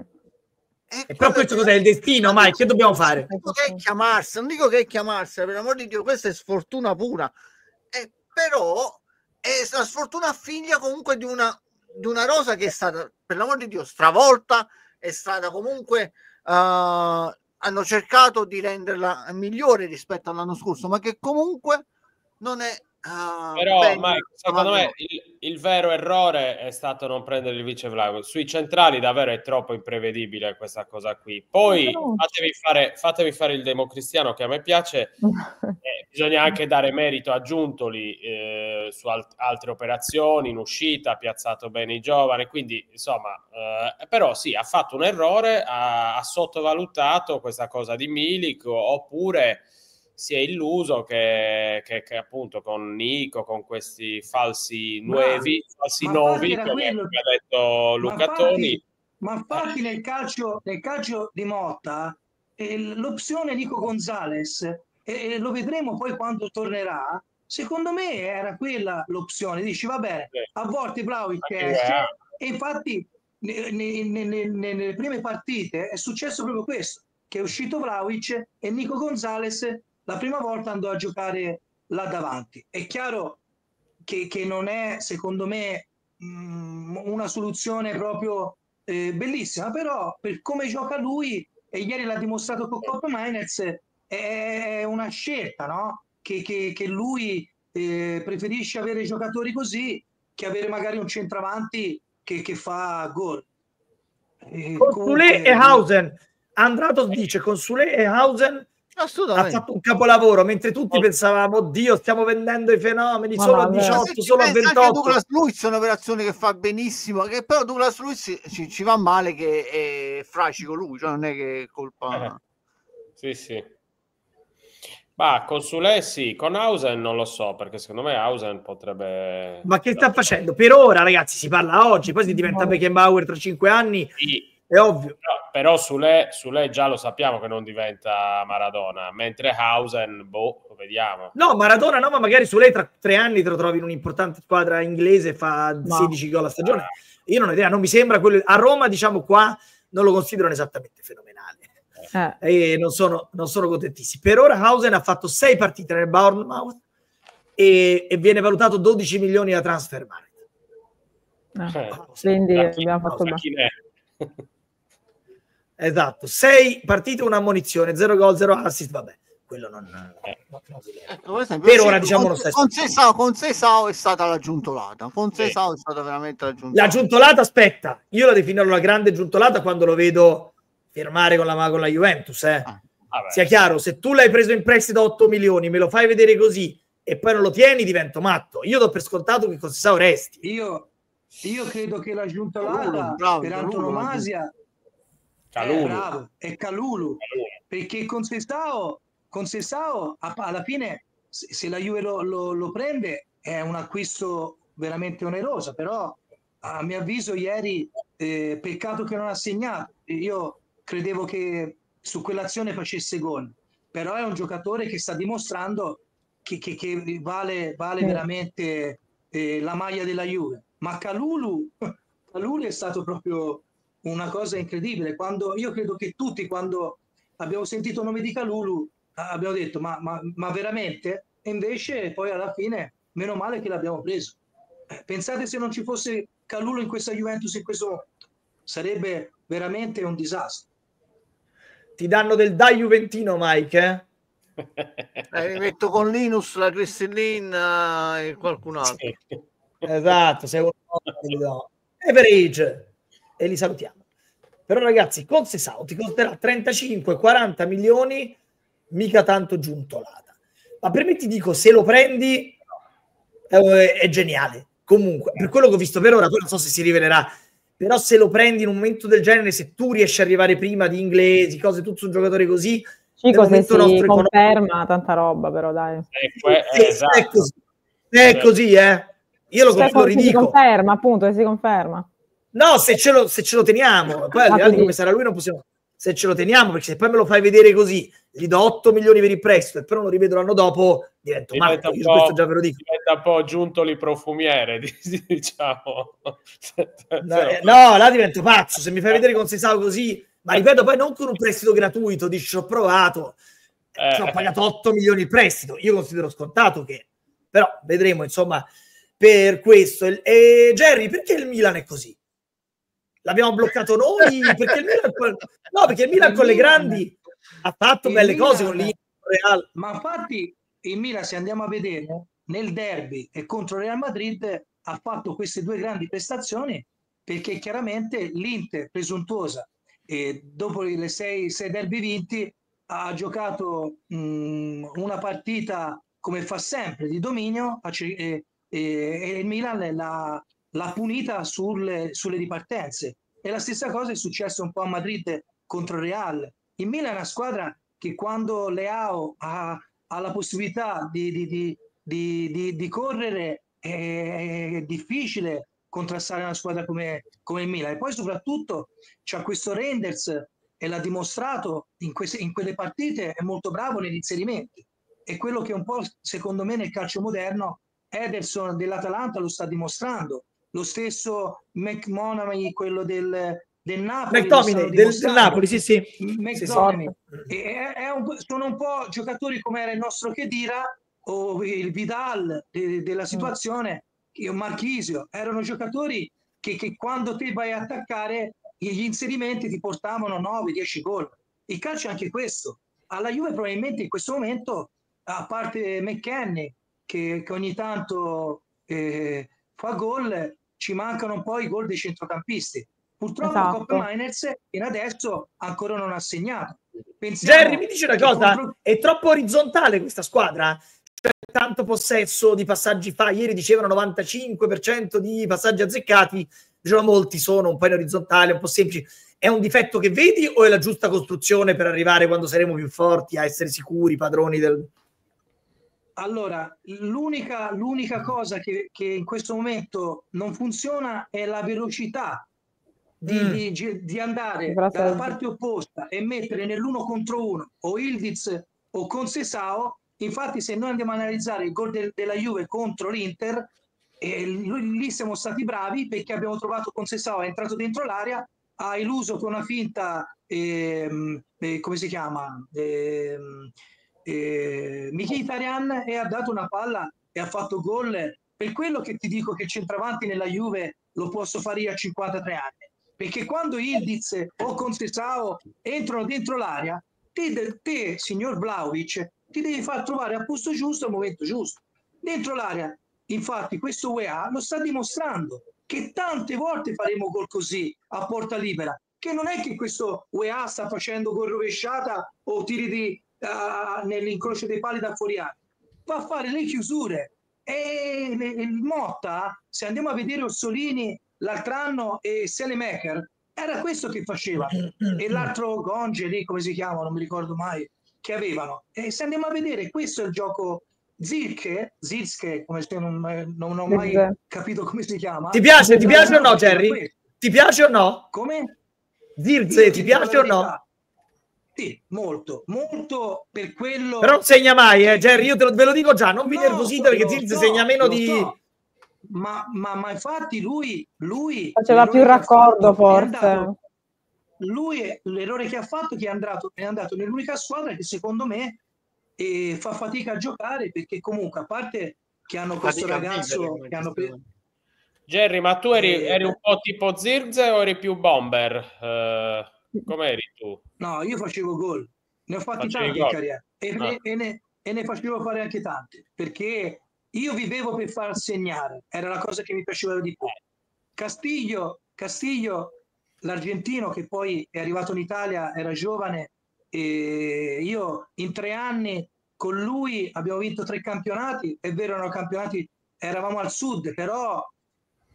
E però questo cos'è il destino, Mike? Che dobbiamo fare? Non dico che è chiamarsi, non dico che è chiamarsi, per l'amor di Dio, questa è sfortuna pura. Eh, però è una sfortuna figlia comunque di una, di una rosa che è stata, per l'amor di Dio, stravolta, è stata comunque... eh, hanno cercato di renderla migliore rispetto all'anno scorso, ma che comunque non è... eh, Però, bene, Mike, secondo me il, il vero errore è stato non prendere il vice Vlaovic. Sui centrali davvero è troppo imprevedibile questa cosa qui. Poi No. fatevi fare, fatevi fare il democristiano che a me piace. Eh, bisogna anche dare merito a Giuntoli eh, su alt- altre operazioni, in uscita, ha piazzato bene i giovani, quindi insomma, eh, però sì, ha fatto un errore, ha, ha sottovalutato questa cosa di Milik oppure si è illuso che, che- che appunto con Nico, con questi falsi nuovi, falsi ma nuovi, infatti era come, quello- ha detto Luca infatti- Toni, Ma infatti nel calcio, nel calcio di Motta eh, l'opzione Nico Gonzalez, e e lo vedremo poi quando tornerà, secondo me era quella l'opzione. Dici va bene, Sì. a volte Vlaovic esce Guerra. e infatti ne- ne- ne- ne- ne- nelle prime partite è successo proprio questo, che è uscito Vlaovic e Nico Gonzalez la prima volta andò a giocare là davanti. È chiaro che, che non è, secondo me, mh, una soluzione proprio eh, bellissima, però per come gioca lui, e ieri l'ha dimostrato con Coppa Miners, è una scelta, no? Che, che- che lui eh, preferisce avere giocatori così che avere magari un centravanti che, che fa gol. Eh, e Hausen. Andratos dice con Sule e Hausen ha Assolutamente. fatto un capolavoro, mentre tutti Oh. pensavamo, Dio, stiamo vendendo i fenomeni Ma solo a vabbè. Ma 18, se ci solo a pensi, anche 28. Douglas Luiz è un'operazione che fa benissimo, che però Douglas Luiz ci, ci va male che è fracico lui, cioè non è che è colpa... Sì, sì. Ma con Sule sì, con Hausen non lo so, perché secondo me Hausen potrebbe... Ma che sta facendo? Per ora, ragazzi, si parla oggi, poi si diventa Beckenbauer tra cinque anni, Sì, è ovvio. però, però Sule, Sule già lo sappiamo che non diventa Maradona, mentre Hausen, boh, vediamo. No, Maradona no, ma magari su lei tra tre anni te lo trovi in un'importante squadra inglese e fa Ma- 16 gol a stagione. Io non ho idea, non mi sembra quello... A Roma, diciamo qua, non lo considerano esattamente fenomenale. Eh, E non sono, non sono contentissimi. Per ora Hausen ha fatto sei partite nel Bournemouth e, e viene valutato 12 milioni da transfer market. eh. Eh, Quindi abbiamo fatto bene. Esatto, sei partite, una ammonizione, zero gol, zero assist, vabbè. quello non, eh. non, non ecco, per, esempio, per ora diciamo con, con, Sesao, con Sesao è stata la giuntolata con Sesao sì. è stata veramente la giuntolata la giuntolata aspetta io la definirò una grande giuntolata quando lo vedo firmare con la, con la Juventus eh. ah, sia chiaro se tu l'hai preso in prestito a 8 milioni me lo fai vedere così e poi non lo tieni divento matto. Io do per scontato che con Sesao resti. Io, io credo che la giuntolata bravo, per antonomasia Calulu. È, bravo, è Calulu, Calulu. perché con Sestao con Sessao alla fine se la Juve lo, lo, lo, prende è un acquisto veramente oneroso però a mio avviso ieri eh, peccato che non ha segnato io credevo che su quell'azione facesse gol però è un giocatore che sta dimostrando che, che, che vale, vale mm. veramente eh, la maglia della Juve ma Calulu Calulu è stato proprio una cosa incredibile quando io credo che tutti quando abbiamo sentito il nome di Calulu abbiamo detto ma, ma, ma, veramente? E invece poi alla fine meno male che l'abbiamo preso. Eh, pensate se non ci fosse Calulo in questa Juventus in questo momento, sarebbe veramente un disastro. Ti danno del da Juventino Mike, eh? eh, mi metto con Linus, la Cristallina e qualcun altro. Sì. Esatto, sei un average e li salutiamo. Però ragazzi, con Sesao ti costerà 35-40 milioni mica tanto giuntolata. Ma per me ti dico, se lo prendi è, è geniale. Comunque, per quello che ho visto per ora, poi non so se si rivelerà, però se lo prendi in un momento del genere, se tu riesci ad arrivare prima di inglesi, cose, tu su un giocatore così, Cico, se si conferma economico... tanta roba, però dai. Eh, eh, esatto. È così, è così eh. Io lo, cioè, lo ridico. Si conferma, appunto, si conferma. No, se ce lo, se ce lo teniamo, poi al di là di come sarà lui non possiamo se ce lo teniamo, perché se poi me lo fai vedere così, gli do 8 milioni per il prestito e però non lo rivedo l'anno dopo, divento diventa matto, questo già ve lo dico. Diventa un po' giunto li profumiere, diciamo. no, eh, no, là divento pazzo, se mi fai vedere con Sesao così, ma ripeto, poi non con un prestito gratuito, dici ho provato, eh. ho pagato 8 milioni il prestito, io considero scontato che, però vedremo, insomma, per questo. E Jerry, perché il Milan è così? L'abbiamo bloccato noi perché il Milan, no, perché il Milan il con Milan, le grandi ha fatto belle Milan, cose con l'Inter. Ma infatti il Milan, se andiamo a vedere nel derby e contro Real Madrid, ha fatto queste due grandi prestazioni perché chiaramente l'Inter presuntuosa e dopo le sei, sei derby vinti ha giocato mh, una partita come fa sempre di dominio e, e, e il Milan l'ha, l'ha punita sulle, sulle ripartenze. E la stessa cosa è successo un po' a Madrid contro Real. Il Milan è una squadra che quando Leao ha, ha la possibilità di, di, di, di, correre è, è difficile contrastare una squadra come, come il Milan. E poi soprattutto c'è questo Renders e l'ha dimostrato in, queste, in quelle partite, è molto bravo negli inserimenti. E quello che un po' secondo me nel calcio moderno Ederson dell'Atalanta lo sta dimostrando lo stesso McMonaghy, quello del, del Napoli. McTominay, del, del, Napoli, sì, sì. McTominay. Sì, è un, sono un po' giocatori come era il nostro Chedira o il Vidal de, della mm. situazione, mm. Marchisio, erano giocatori che, che quando te vai a attaccare gli inserimenti ti portavano 9-10 gol. Il calcio è anche questo. Alla Juve probabilmente in questo momento, a parte McKenny, che, che ogni tanto eh, fa gol, ci mancano un po' i gol dei centrocampisti. Purtroppo esatto. Coppa Miners fino adesso ancora non ha segnato. Pensiamo Jerry, mi dice una cosa, contro... è troppo orizzontale questa squadra? Cioè, tanto possesso di passaggi fa, ieri dicevano 95% di passaggi azzeccati, dicevano molti sono un po' in orizzontale, un po' semplici. È un difetto che vedi o è la giusta costruzione per arrivare quando saremo più forti a essere sicuri, padroni del, allora, l'unica, l'unica cosa che, che, in questo momento non funziona è la velocità di, mm. di, di andare Grazie. dalla parte opposta e mettere nell'uno contro uno o Ildiz o Consesao. Infatti, se noi andiamo a analizzare il gol del, della Juve contro l'Inter, eh, lì siamo stati bravi perché abbiamo trovato Consesao, è entrato dentro l'area, ha illuso con una finta, eh, eh, come si chiama? Eh, eh, Mkhitaryan e ha dato una palla e ha fatto gol per quello che ti dico che centravanti nella Juve lo posso fare io a 53 anni perché quando Ildiz o Consesao entrano dentro l'area te, te signor Vlaovic ti devi far trovare al posto giusto al momento giusto. Dentro l'area, infatti, questo UEA lo sta dimostrando che tante volte faremo gol così a porta libera, che non è che questo UEA sta facendo gol rovesciata o tiri di, uh, nell'incrocio dei pali da fuori area, va a fare le chiusure. E il Motta, se andiamo a vedere Orsolini l'altro anno e Selemaker, era questo che faceva. E l'altro Gonge lì, come si chiama, non mi ricordo mai, che avevano. E se andiamo a vedere, questo è il gioco Zirke, Zirke, come se non, non ho mai capito come si chiama. Ti piace, ti piace o no, Jerry? Ti piace o no? Come? Zirze, ti piace o no? Sì, molto, molto per quello. Però non segna mai, eh, Jerry. Io te lo, ve lo dico già, non vi no, nervosite perché Zirze so, segna meno di. So. Ma, ma, ma, infatti lui, lui faceva più raccordo, forse. Andato, lui, l'errore che ha fatto che è andato, è andato nell'unica squadra che secondo me eh, fa fatica a giocare perché comunque a parte che hanno questo ragazzo che hanno preso Jerry, ma tu eri, eh, eri, un po' tipo Zirze o eri più bomber? Uh, come eri tu? No, io facevo gol, ne ho fatti Facevi tanti in carriera e, ah. ne, e, ne, e, ne, facevo fare anche tanti perché io vivevo per far segnare, era la cosa che mi piaceva di più. Castiglio, Castiglio l'argentino che poi è arrivato in Italia, era giovane, e io in tre anni con lui abbiamo vinto tre campionati, è vero erano campionati, eravamo al sud, però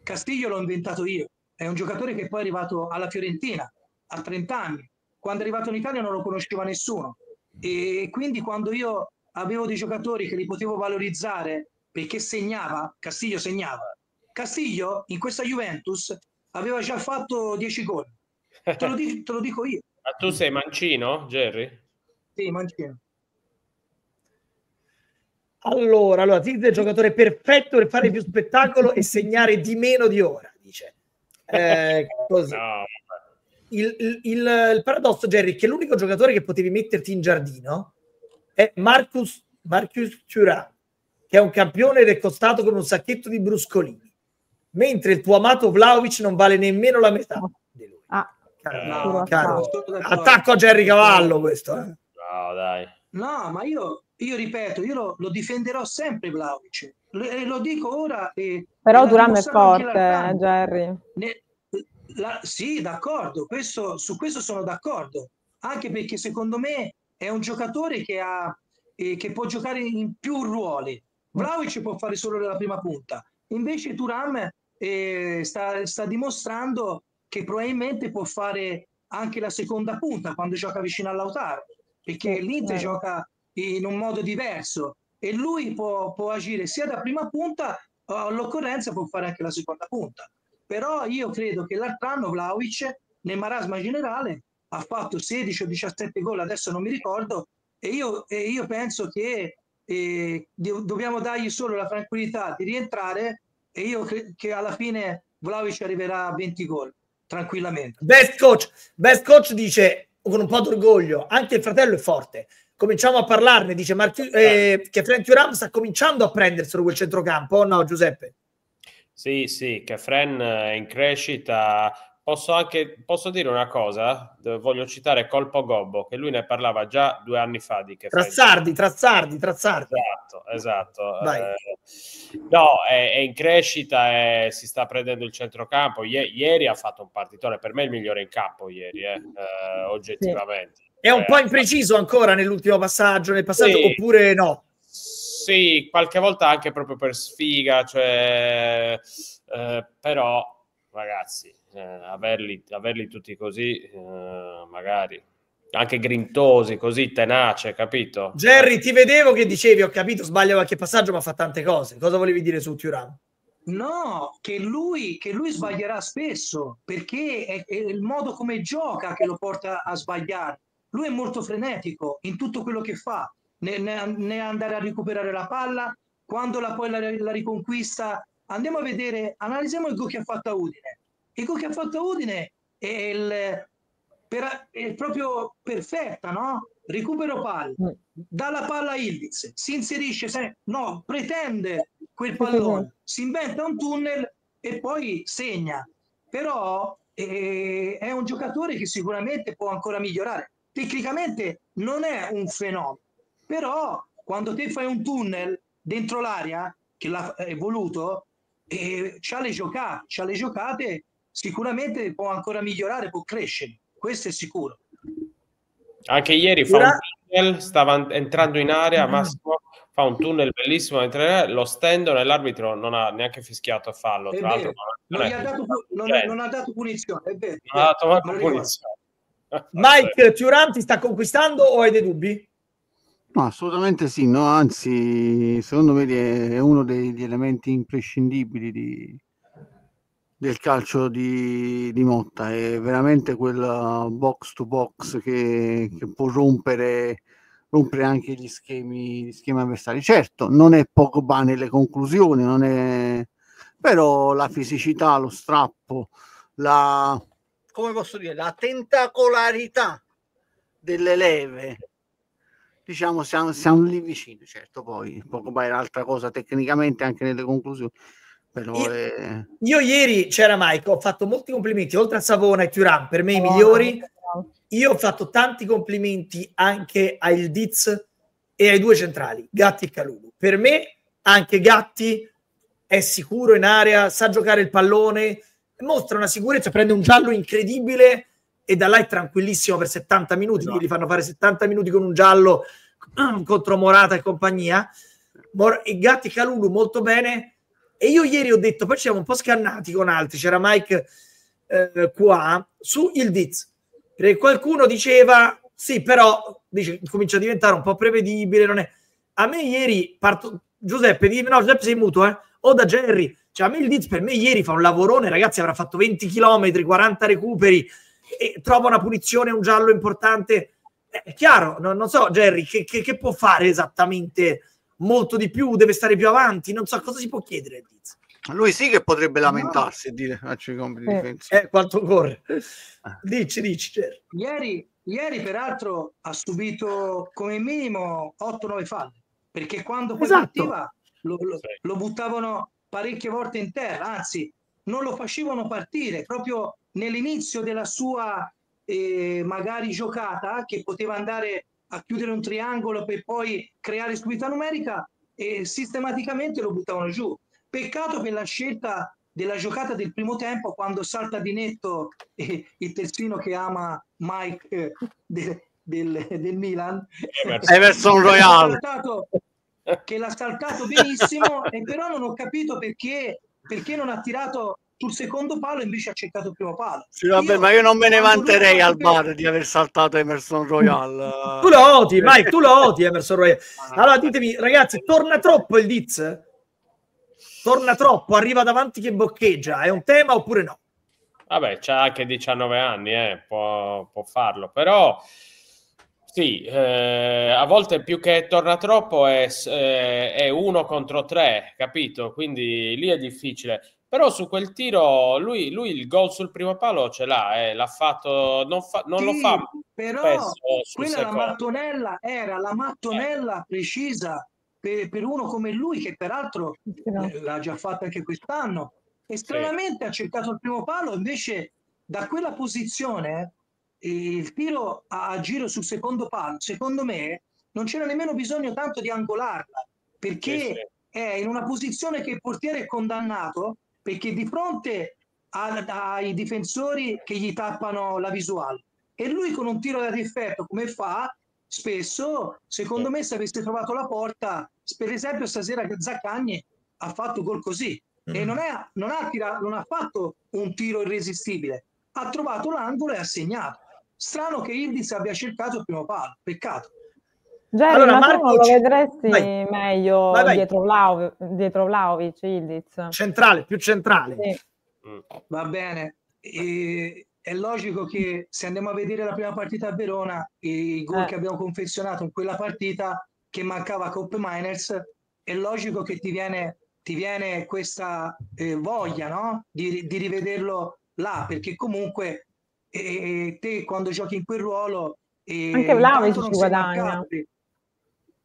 Castiglio l'ho inventato io, è un giocatore che poi è arrivato alla Fiorentina a 30 anni, quando è arrivato in Italia non lo conosceva nessuno e quindi quando io avevo dei giocatori che li potevo valorizzare perché segnava, Castiglio segnava, Castiglio in questa Juventus aveva già fatto 10 gol. Te lo, dico, te lo dico io. Ma tu sei mancino, Jerry? Sì, mancino. Allora, allora Zidane è il giocatore perfetto per fare più spettacolo e segnare di meno di ora, dice. Eh, così. No. Il, il, il, il, paradosso, Jerry, è che l'unico giocatore che potevi metterti in giardino è Marcus, Marcus Thuram, che è un campione ed è costato come un sacchetto di bruscolini mentre il tuo amato Vlaovic non vale nemmeno la metà di lui. Ah, caro, no, caro. Attacco a Jerry Cavallo questo. Eh. No, dai. No, ma io, io ripeto, io lo, lo, difenderò sempre Vlaovic. Lo, lo dico ora. E, Però Duran è forte, eh, Jerry. Ne, la, sì, d'accordo, questo, su questo sono d'accordo. Anche perché secondo me è un giocatore che, ha, eh, che può giocare in più ruoli. Vlaovic può fare solo la prima punta. Invece Turam eh, sta, sta dimostrando che probabilmente può fare anche la seconda punta quando gioca vicino all'Autaro, perché l'Inter gioca in un modo diverso e lui può, può agire sia da prima punta o all'occorrenza può fare anche la seconda punta. Però io credo che l'altro anno Vlaovic nel marasma generale ha fatto 16 o 17 gol, adesso non mi ricordo, e io, e io penso che eh, dobbiamo dargli solo la tranquillità di rientrare e io credo che alla fine Vlaovic arriverà a 20 gol tranquillamente. Best coach, best coach dice con un po' d'orgoglio, anche il fratello è forte. Cominciamo a parlarne, dice Marchi, eh, che Frank Ram sta cominciando a prenderselo quel centrocampo, o no Giuseppe? Sì, sì, che Fren è in crescita, Posso anche posso dire una cosa? Voglio citare Colpo Gobbo, che lui ne parlava già due anni fa di che Trazzardi, Trazzardi, Trazzardi. Esatto, esatto. Eh, no, è, è, in crescita e si sta prendendo il centrocampo. I- ieri ha fatto un partitone, per me il migliore in campo ieri, eh, eh, oggettivamente. Sì. È un po' eh, impreciso ancora nell'ultimo passaggio, nel passato, sì. oppure no? Sì, qualche volta anche proprio per sfiga, cioè, eh, però ragazzi, eh, averli, averli, tutti così, eh, magari anche grintosi, così tenace, capito? Jerry, ti vedevo che dicevi, ho capito, sbaglio qualche passaggio, ma fa tante cose. Cosa volevi dire su Turan? No, che lui, che lui sbaglierà spesso, perché è, è, il modo come gioca che lo porta a sbagliare. Lui è molto frenetico in tutto quello che fa, né, né andare a recuperare la palla, quando la, poi la, la riconquista andiamo a vedere, analizziamo il gol che ha fatto a Udine. Il gol che ha fatto a Udine è, il, per, è proprio perfetta, no? Recupero palla, mm. dà la palla a Ildiz, si inserisce, se, no, pretende quel pallone, si inventa un tunnel e poi segna. Però eh, è un giocatore che sicuramente può ancora migliorare. Tecnicamente non è un fenomeno, però quando te fai un tunnel dentro l'area che l'ha voluto, e c'ha le giocate, c'ha le giocate, sicuramente può ancora migliorare, può crescere, questo è sicuro. Anche ieri fa un tunnel, stava entrando in area. Massimo fa un tunnel bellissimo, lo stendono e l'arbitro non ha neanche fischiato a fallo. Tra l'altro, non, non, ha dato, non, cioè, non, ha dato, punizione, è vero. Non ha dato manco punizione. Mike, Turan ti sta conquistando o hai dei dubbi? No, assolutamente sì, no? anzi, secondo me è uno degli elementi imprescindibili di, del calcio di, di, Motta, è veramente quel box to box che, che può rompere, rompere anche gli schemi, gli schemi avversari. Certo, non è poco bene le conclusioni, non è... però la fisicità, lo strappo, la, come posso dire, la tentacolarità delle leve diciamo siamo, siamo lì vicini, certo, poi poco era altra cosa tecnicamente anche nelle conclusioni. Però io, è... io ieri c'era Mike, ho fatto molti complimenti, oltre a Savona e Turan, per me i oh, migliori. Io ho fatto tanti complimenti anche ai Diz e ai due centrali, Gatti e Calulu. Per me anche Gatti è sicuro in area, sa giocare il pallone, mostra una sicurezza, prende un giallo incredibile e da là è tranquillissimo per 70 minuti, esatto. gli fanno fare 70 minuti con un giallo contro Morata e compagnia. Mor- e Gatti Calulu molto bene. E io ieri ho detto, poi ci siamo un po' scannati con altri, c'era Mike eh, qua, su il Diz. Perché qualcuno diceva, sì, però dice, comincia a diventare un po' prevedibile. Non è... A me ieri, parto... Giuseppe, di... no, Giuseppe sei muto, eh? O da Jerry. Cioè, a me il Diz per me ieri fa un lavorone, ragazzi, avrà fatto 20 km, 40 recuperi, e trova una punizione, un giallo importante. È chiaro, non, non so, Jerry, che, che, che, può fare esattamente molto di più? Deve stare più avanti? Non so cosa si può chiedere. Lui sì che potrebbe lamentarsi e dire faccio i compiti eh, eh, quanto corre. Ah. Dici, dici, Jerry. Ieri, ieri, peraltro, ha subito come minimo 8-9 falli perché quando poi esatto. partiva lo, lo, lo buttavano parecchie volte in terra, anzi, non lo facevano partire proprio nell'inizio della sua eh, magari giocata che poteva andare a chiudere un triangolo per poi creare subito numerica e sistematicamente lo buttavano giù. Peccato per la scelta della giocata del primo tempo quando salta di netto eh, il terzino che ama Mike eh, de, del, del, Milan. Everson Royale. Che l'ha saltato benissimo e però non ho capito perché, perché non ha tirato sul secondo palo invece ha cercato il primo palo. Sì, vabbè, io, ma io non me ne vanterei al bar di aver saltato Emerson Royal. tu lo odi, Mike, tu lo odi Emerson Royal. Allora ditemi, ragazzi, torna troppo il Diz? Torna troppo, arriva davanti che boccheggia, è un tema oppure no? Vabbè, c'ha anche 19 anni, eh, può, può farlo, però sì, eh, a volte più che torna troppo è, eh, è uno contro tre, capito? Quindi lì è difficile. Però su quel tiro lui, lui il gol sul primo palo ce l'ha, eh, l'ha fatto, non, fa, non sì, lo fa però quella la mattonella era la mattonella precisa per, per, uno come lui che peraltro eh, l'ha già fatta anche quest'anno e stranamente sì. ha cercato il primo palo invece da quella posizione il tiro a, giro sul secondo palo secondo me non c'era nemmeno bisogno tanto di angolarla perché è in una posizione che il portiere è condannato perché di fronte a, ai difensori che gli tappano la visuale. E lui con un tiro da difetto come fa spesso secondo me se avesse trovato la porta per esempio stasera Zaccagni ha fatto gol così. E non, è, non, ha tirato, non ha fatto un tiro irresistibile ha trovato l'angolo e ha segnato strano che Ildiz abbia cercato il primo palo peccato Jerry, allora, ma Marco, lo vedresti vai. meglio vai, vai. dietro, Vlaovic, dietro Vlaovic, Ildiz? Centrale, più centrale. Sì. Mm. Va bene. E, è logico che se andiamo a vedere la prima partita a Verona, i gol eh. che abbiamo confezionato in quella partita, che mancava Coppe Miners, è logico che ti viene, ti viene questa eh, voglia no? di, di, rivederlo là, perché comunque eh, te quando giochi in quel ruolo... Anche Vlaovic ci guadagna.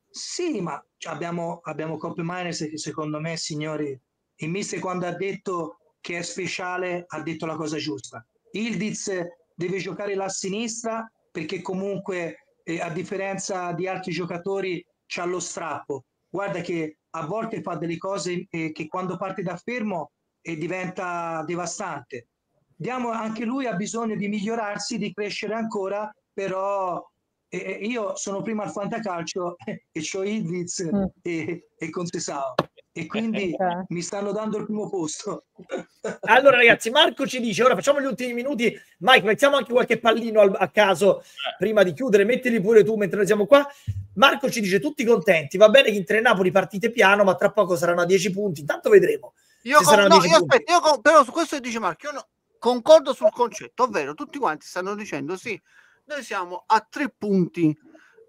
Sì, ma abbiamo, abbiamo Coppe Miners che secondo me, signori, il mister quando ha detto che è speciale ha detto la cosa giusta. Ildiz deve giocare la sinistra perché comunque eh, a differenza di altri giocatori c'ha lo strappo. Guarda che a volte fa delle cose eh, che quando parte da fermo eh, diventa devastante. Diamo, anche lui ha bisogno di migliorarsi, di crescere ancora, però eh, io sono prima al fantacalcio e ho Idriz mm. e, e Contesao e quindi okay. mi stanno dando il primo posto. allora, ragazzi, Marco ci dice: ora facciamo gli ultimi minuti. Mike, mettiamo anche qualche pallino al, a caso prima di chiudere. Mettili pure tu mentre noi siamo qua. Marco ci dice: tutti contenti. Va bene che Inter e Napoli partite piano, ma tra poco saranno a 10 punti. Intanto vedremo. Io, con, no, io, aspetta, io con, però su questo dice Marco, io no, concordo sul concetto, ovvero tutti quanti stanno dicendo: sì, noi siamo a tre punti.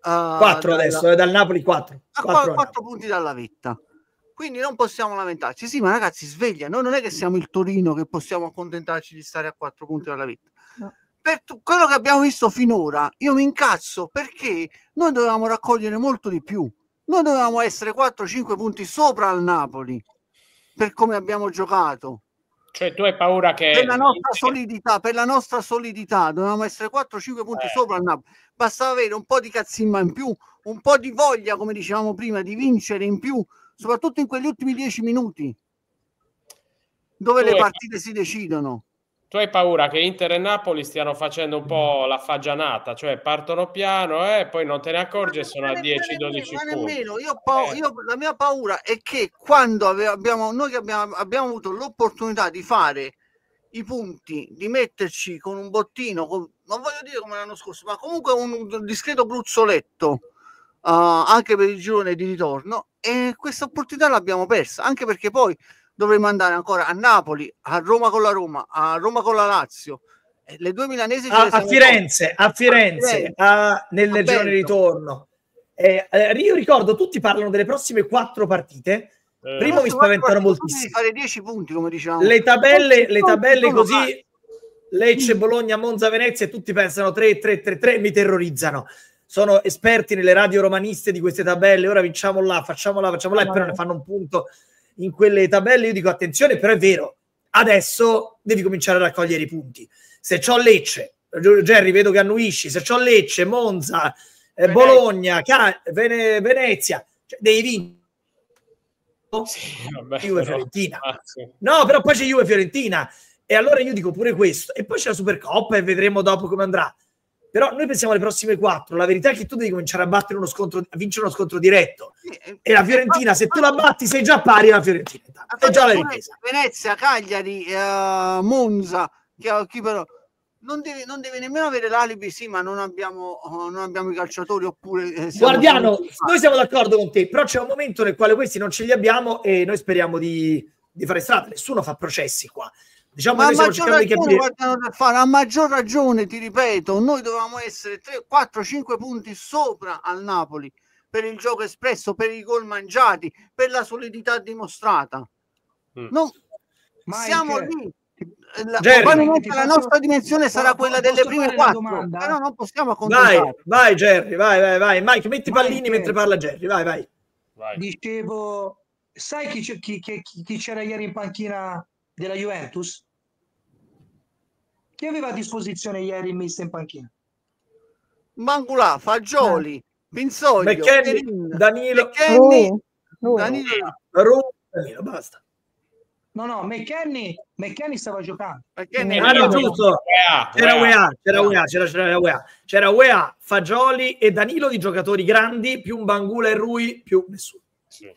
Uh, 4 adesso, dal Napoli 4. A 4, 4 punti dalla vetta. Quindi non possiamo lamentarci. Sì, ma ragazzi, sveglia. Noi non è che siamo il Torino che possiamo accontentarci di stare a quattro punti dalla. No. Per t- quello che abbiamo visto finora, io mi incazzo perché noi dovevamo raccogliere molto di più. Noi dovevamo essere 4-5 punti sopra al Napoli per come abbiamo giocato. Cioè, tu hai paura che. Per la nostra solidità, per la nostra solidità, dovevamo essere 4-5 punti eh. sopra al Napoli. Bastava avere un po' di cazzimma in più, un po' di voglia, come dicevamo prima, di vincere in più soprattutto in quegli ultimi dieci minuti dove tu le partite si decidono. Tu hai paura che Inter e Napoli stiano facendo un po' la fagianata, cioè partono piano e eh, poi non te ne accorgi e sono a 10-12 punti. Ma nemmeno, io, pa- eh. io, la mia paura è che quando abbiamo, noi che abbiamo, abbiamo avuto l'opportunità di fare i punti, di metterci con un bottino, con, non voglio dire come l'anno scorso, ma comunque un, un discreto bruzzoletto uh, anche per il girone di ritorno e questa opportunità l'abbiamo persa anche perché poi dovremmo andare ancora a Napoli, a Roma con la Roma, a Roma con la Lazio. Le due milanesi a, a, Firenze, a, Firenze, a nel a girone di ritorno. Eh, eh, io ricordo, tutti parlano delle prossime quattro partite. Eh, Primo mi spaventano moltissimo. Fare 10 punti, come diciamo. Le tabelle, le tabelle così, Lecce, Bologna, Monza, Venezia, e tutti pensano 3, 3, 3, 3, mi terrorizzano sono esperti nelle radio romaniste di queste tabelle, ora vinciamo là, facciamo là, facciamo là, e però ne fanno un punto in quelle tabelle. Io dico attenzione, però è vero, adesso devi cominciare a raccogliere i punti. Se c'ho Lecce, Jerry, vedo che annuisci, se c'ho Lecce, Monza, eh, Bologna, Ca- Vene- Venezia, cioè, devi vincere. Sì, vabbè, Juve però, Fiorentina. Ah, sì. No, però poi c'è Juve Fiorentina. E allora io dico pure questo. E poi c'è la Supercoppa e vedremo dopo come andrà. Però noi pensiamo alle prossime quattro. La verità è che tu devi cominciare a battere uno scontro, a vincere uno scontro diretto. E la Fiorentina, se tu la batti, sei già pari alla Fiorentina. È già la ripresa. Venezia, Cagliari, uh, Monza, chi però non devi, non devi, nemmeno avere l'alibi, sì, ma non abbiamo, non abbiamo i calciatori oppure... Eh, Guardiano, noi siamo d'accordo con te, però c'è un momento nel quale questi non ce li abbiamo e noi speriamo di, di fare strada. Nessuno fa processi qua. Diciamo Ma a maggior, ragione, fare, a maggior ragione, ti ripeto, noi dovevamo essere 3, 4, 5 punti sopra al Napoli per il gioco espresso, per i gol mangiati, per la solidità dimostrata. Mm. Non, siamo lì. La, Jerry, la nostra dimensione sarà quella delle prime quattro, però non possiamo Vai, vai Jerry, vai, vai, vai. Mike, metti i pallini mentre parla Jerry, vai, vai. vai. Dicevo, sai chi, chi, chi, chi c'era ieri in panchina della Juventus? Chi aveva a disposizione ieri il mister in panchina? Mangulà, Fagioli, eh. Pinzoglio, McKenny, Danilo, McKenny, uh, Danilo, Danilo, Danilo, basta. No, no, McKenny, McKenny stava giocando. McKenny, ah, no, giusto. C'era UEA, c'era UEA, c'era, c'era UEA. C'era UEA, Fagioli e Danilo di giocatori grandi, più un Bangula e Rui, più nessuno. Sì.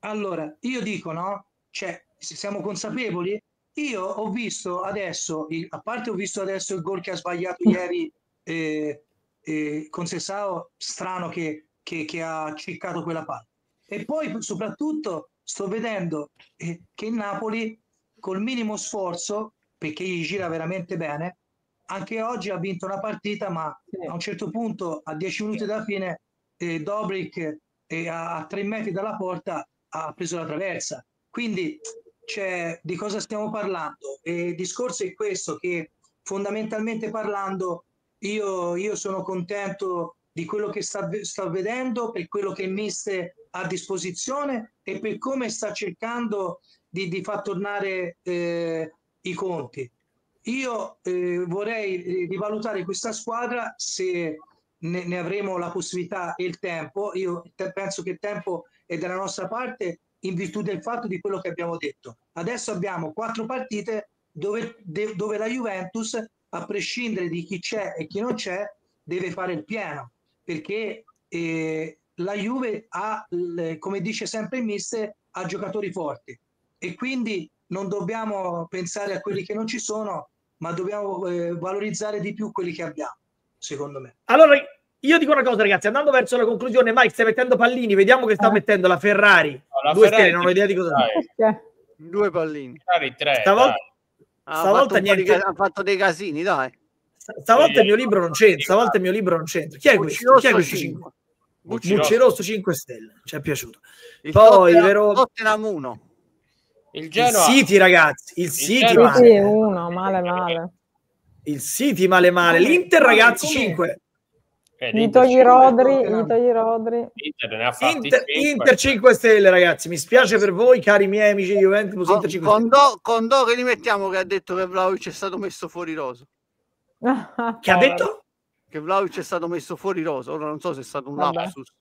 Allora, io dico, no? Cioè, siamo consapevoli io ho visto adesso, a parte ho visto adesso il gol che ha sbagliato ieri eh, eh, con Sessao, strano che, che, che, ha ciccato quella palla. E poi soprattutto sto vedendo eh, che il Napoli col minimo sforzo, perché gli gira veramente bene, anche oggi ha vinto una partita, ma a un certo punto, a 10 minuti dalla fine, eh, Dobrik eh, a, a tre metri dalla porta ha preso la traversa. Quindi cioè, di cosa stiamo parlando? E il discorso è questo, che fondamentalmente parlando io, io sono contento di quello che sta, sta vedendo, per quello che il mister ha a disposizione e per come sta cercando di, di far tornare eh, i conti. Io eh, vorrei rivalutare questa squadra se ne, ne, avremo la possibilità e il tempo. Io te, penso che il tempo è dalla nostra parte in virtù del fatto di quello che abbiamo detto. Adesso abbiamo quattro partite dove, de, dove la Juventus, a prescindere di chi c'è e chi non c'è, deve fare il pieno, perché eh, la Juve ha, come dice sempre il mister, ha giocatori forti e quindi non dobbiamo pensare a quelli che non ci sono, ma dobbiamo eh, valorizzare di più quelli che abbiamo, secondo me. Allora, io dico una cosa, ragazzi, andando verso la conclusione, Mike stai mettendo pallini, vediamo che sta eh. mettendo la Ferrari. Due Ferrari stelle, non ho idea di cosa. Due pallini. Ferrari tre. Stavolta, ah, stavolta niente. ha fatto dei casini, dai. Stavolta il mio libro non c'entra. Stavolta il mio libro non c'entra. Chi è questo? Chi è questo 5? Bucci Rosso 5 stelle. Ci è piaciuto. Il Poi, Tottenham, vero... Tottenham 1. Il, Genoa. il City, ragazzi. Il, il City, Genoa. male. uno, male, male. Il City, male, male. L'Inter, ragazzi, 5. Eh, gli togli Rodri, gli togli Rodri. Inter, Inter, Inter, 5 stelle, ragazzi. Mi spiace per voi, cari miei amici di Juventus. Con, Inter 5 con, do, con Do che li mettiamo che ha detto che Vlaovic è stato messo fuori rosa. che ha detto? Che Vlaovic è stato messo fuori rosa. Ora non so se è stato un Vabbè. lapsus.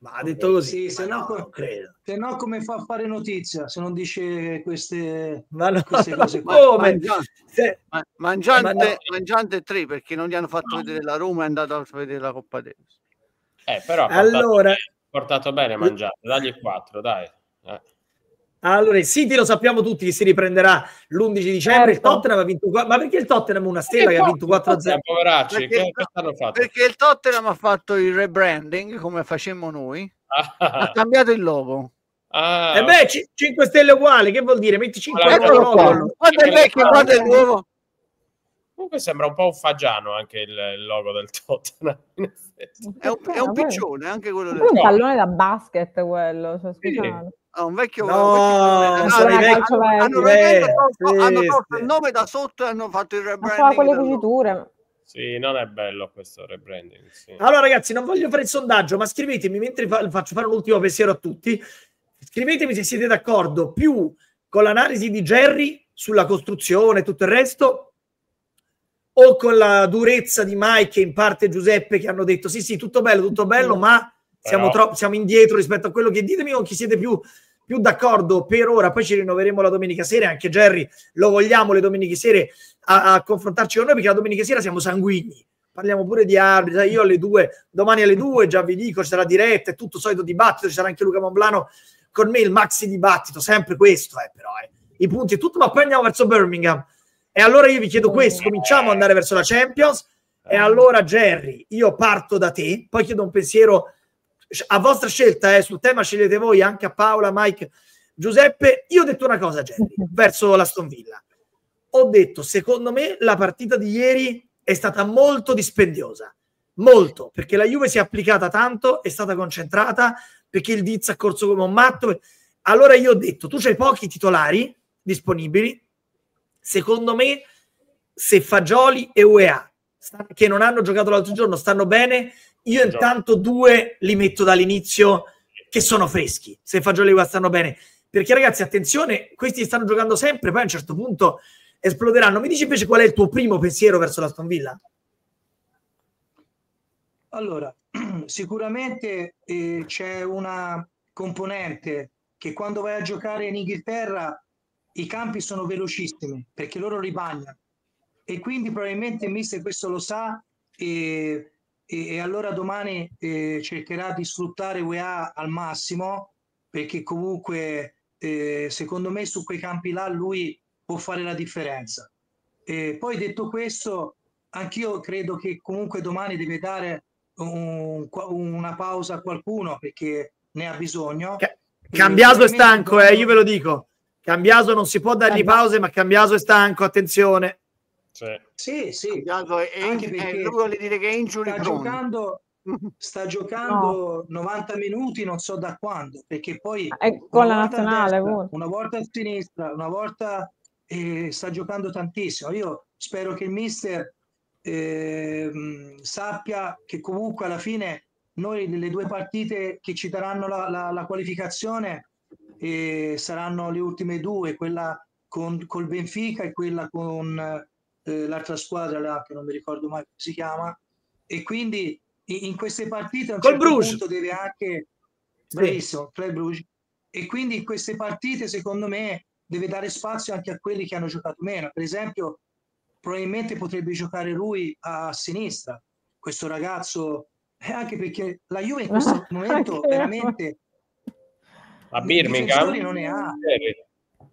Ma ha detto così, sì, se, no, no, credo. se no come fa a fare notizia se non dice queste, no, queste cose qua? Come? Se... Mangiante, ma mangiante 3 perché non gli hanno fatto vedere la Roma è andato a vedere la Coppa Davis. Eh, però ha portato, allora... bene, portato bene mangiante, dagli 4, dai. Eh. Allora, il City lo sappiamo tutti che si riprenderà l'11 dicembre. Certo. Il Tottenham ha vinto 4 Ma perché il Tottenham una stella che ha vinto 4-0? Poveracci, perché, fatto? perché il Tottenham ha fatto il rebranding come facemmo noi, ah. ha cambiato il logo. Ah, e beh, c- 5 stelle uguali, che vuol dire? Metti 5 allora, qua. Guarda il vecchio, guarda il nuovo. Comunque sembra un po' un fagiano anche il, il logo del Tottenham. È un, è un piccione, anche quello del È un pallone da basket quello, cioè, scusate. Ah, un vecchio, no, un vecchio sono vecchi, hanno, vecchi, tolto, hanno tolto il nome da sotto e hanno fatto il rebranding. quelle cuciture. Sì, non è bello questo rebranding. Sì. Allora, ragazzi, non voglio fare il sondaggio, ma scrivetemi mentre fa- faccio fare un ultimo pensiero a tutti. Scrivetemi se siete d'accordo più con l'analisi di Jerry sulla costruzione e tutto il resto, o con la durezza di Mike e in parte Giuseppe che hanno detto sì, sì, tutto bello, tutto bello, ma siamo, Però... siamo indietro rispetto a quello che ditemi o chi siete più, più d'accordo per ora, poi ci rinnoveremo la domenica sera, anche Jerry lo vogliamo le domeniche sere a, a confrontarci con noi perché la domenica sera siamo sanguigni parliamo pure di arbitri. Io alle due, domani alle due, già vi dico, ci sarà diretta, è tutto solito dibattito. Ci sarà anche Luca Monblano con me, il maxi dibattito, sempre questo, eh, però, eh. i punti e tutto. Ma poi andiamo verso Birmingham. E allora io vi chiedo questo: cominciamo ad andare verso la Champions. E allora, Jerry, io parto da te, poi chiedo un pensiero a vostra scelta, eh, sul tema scegliete voi, anche a Paola, Mike, Giuseppe. Io ho detto una cosa, Jerry, verso l'Aston Villa. Ho detto, secondo me, la partita di ieri è stata molto dispendiosa. Molto, perché la Juve si è applicata tanto, è stata concentrata, perché il Diz ha corso come un matto. Allora io ho detto, tu c'hai pochi titolari disponibili, secondo me, se Fagioli e UEA, che non hanno giocato l'altro giorno, stanno bene, io intanto due li metto dall'inizio che sono freschi, se Fagioli qua stanno bene. Perché ragazzi, attenzione, questi stanno giocando sempre, poi a un certo punto esploderanno. Mi dici invece qual è il tuo primo pensiero verso l'Aston Villa? Allora, sicuramente eh, c'è una componente che quando vai a giocare in Inghilterra i campi sono velocissimi perché loro li bagnano e quindi probabilmente il mister questo lo sa e e, e allora domani eh, cercherà di sfruttare UEA al massimo perché comunque eh, secondo me su quei campi là lui può fare la differenza. E poi detto questo, anch'io credo che comunque domani deve dare un, una pausa a qualcuno perché ne ha bisogno. Cambiaso è stanco, eh, io ve lo dico. Cambiaso non si può dargli pause, ma Cambiaso è stanco, attenzione. Sì, sì. sì. È, Anche perché vuole dire che è injury sta giocando, sta giocando no. 90 minuti non so da quando, perché poi è con la nazionale destra, una volta a sinistra, una volta eh, sta giocando tantissimo. Io spero che il mister eh, sappia che comunque alla fine noi nelle due partite che ci daranno la, la, la qualificazione eh, saranno le ultime due, quella con, col Benfica e quella con eh, l'altra squadra là, che non mi ricordo mai come si chiama, e quindi in, queste partite a un Col certo Bruges. punto deve anche Sì. bravissimo, Club Bruges. e quindi in queste partite secondo me deve dare spazio anche a quelli che hanno giocato meno per esempio probabilmente potrebbe giocare lui a sinistra questo ragazzo eh, anche perché la Juve in questo momento Anche- veramente A Birmingham? non ne ha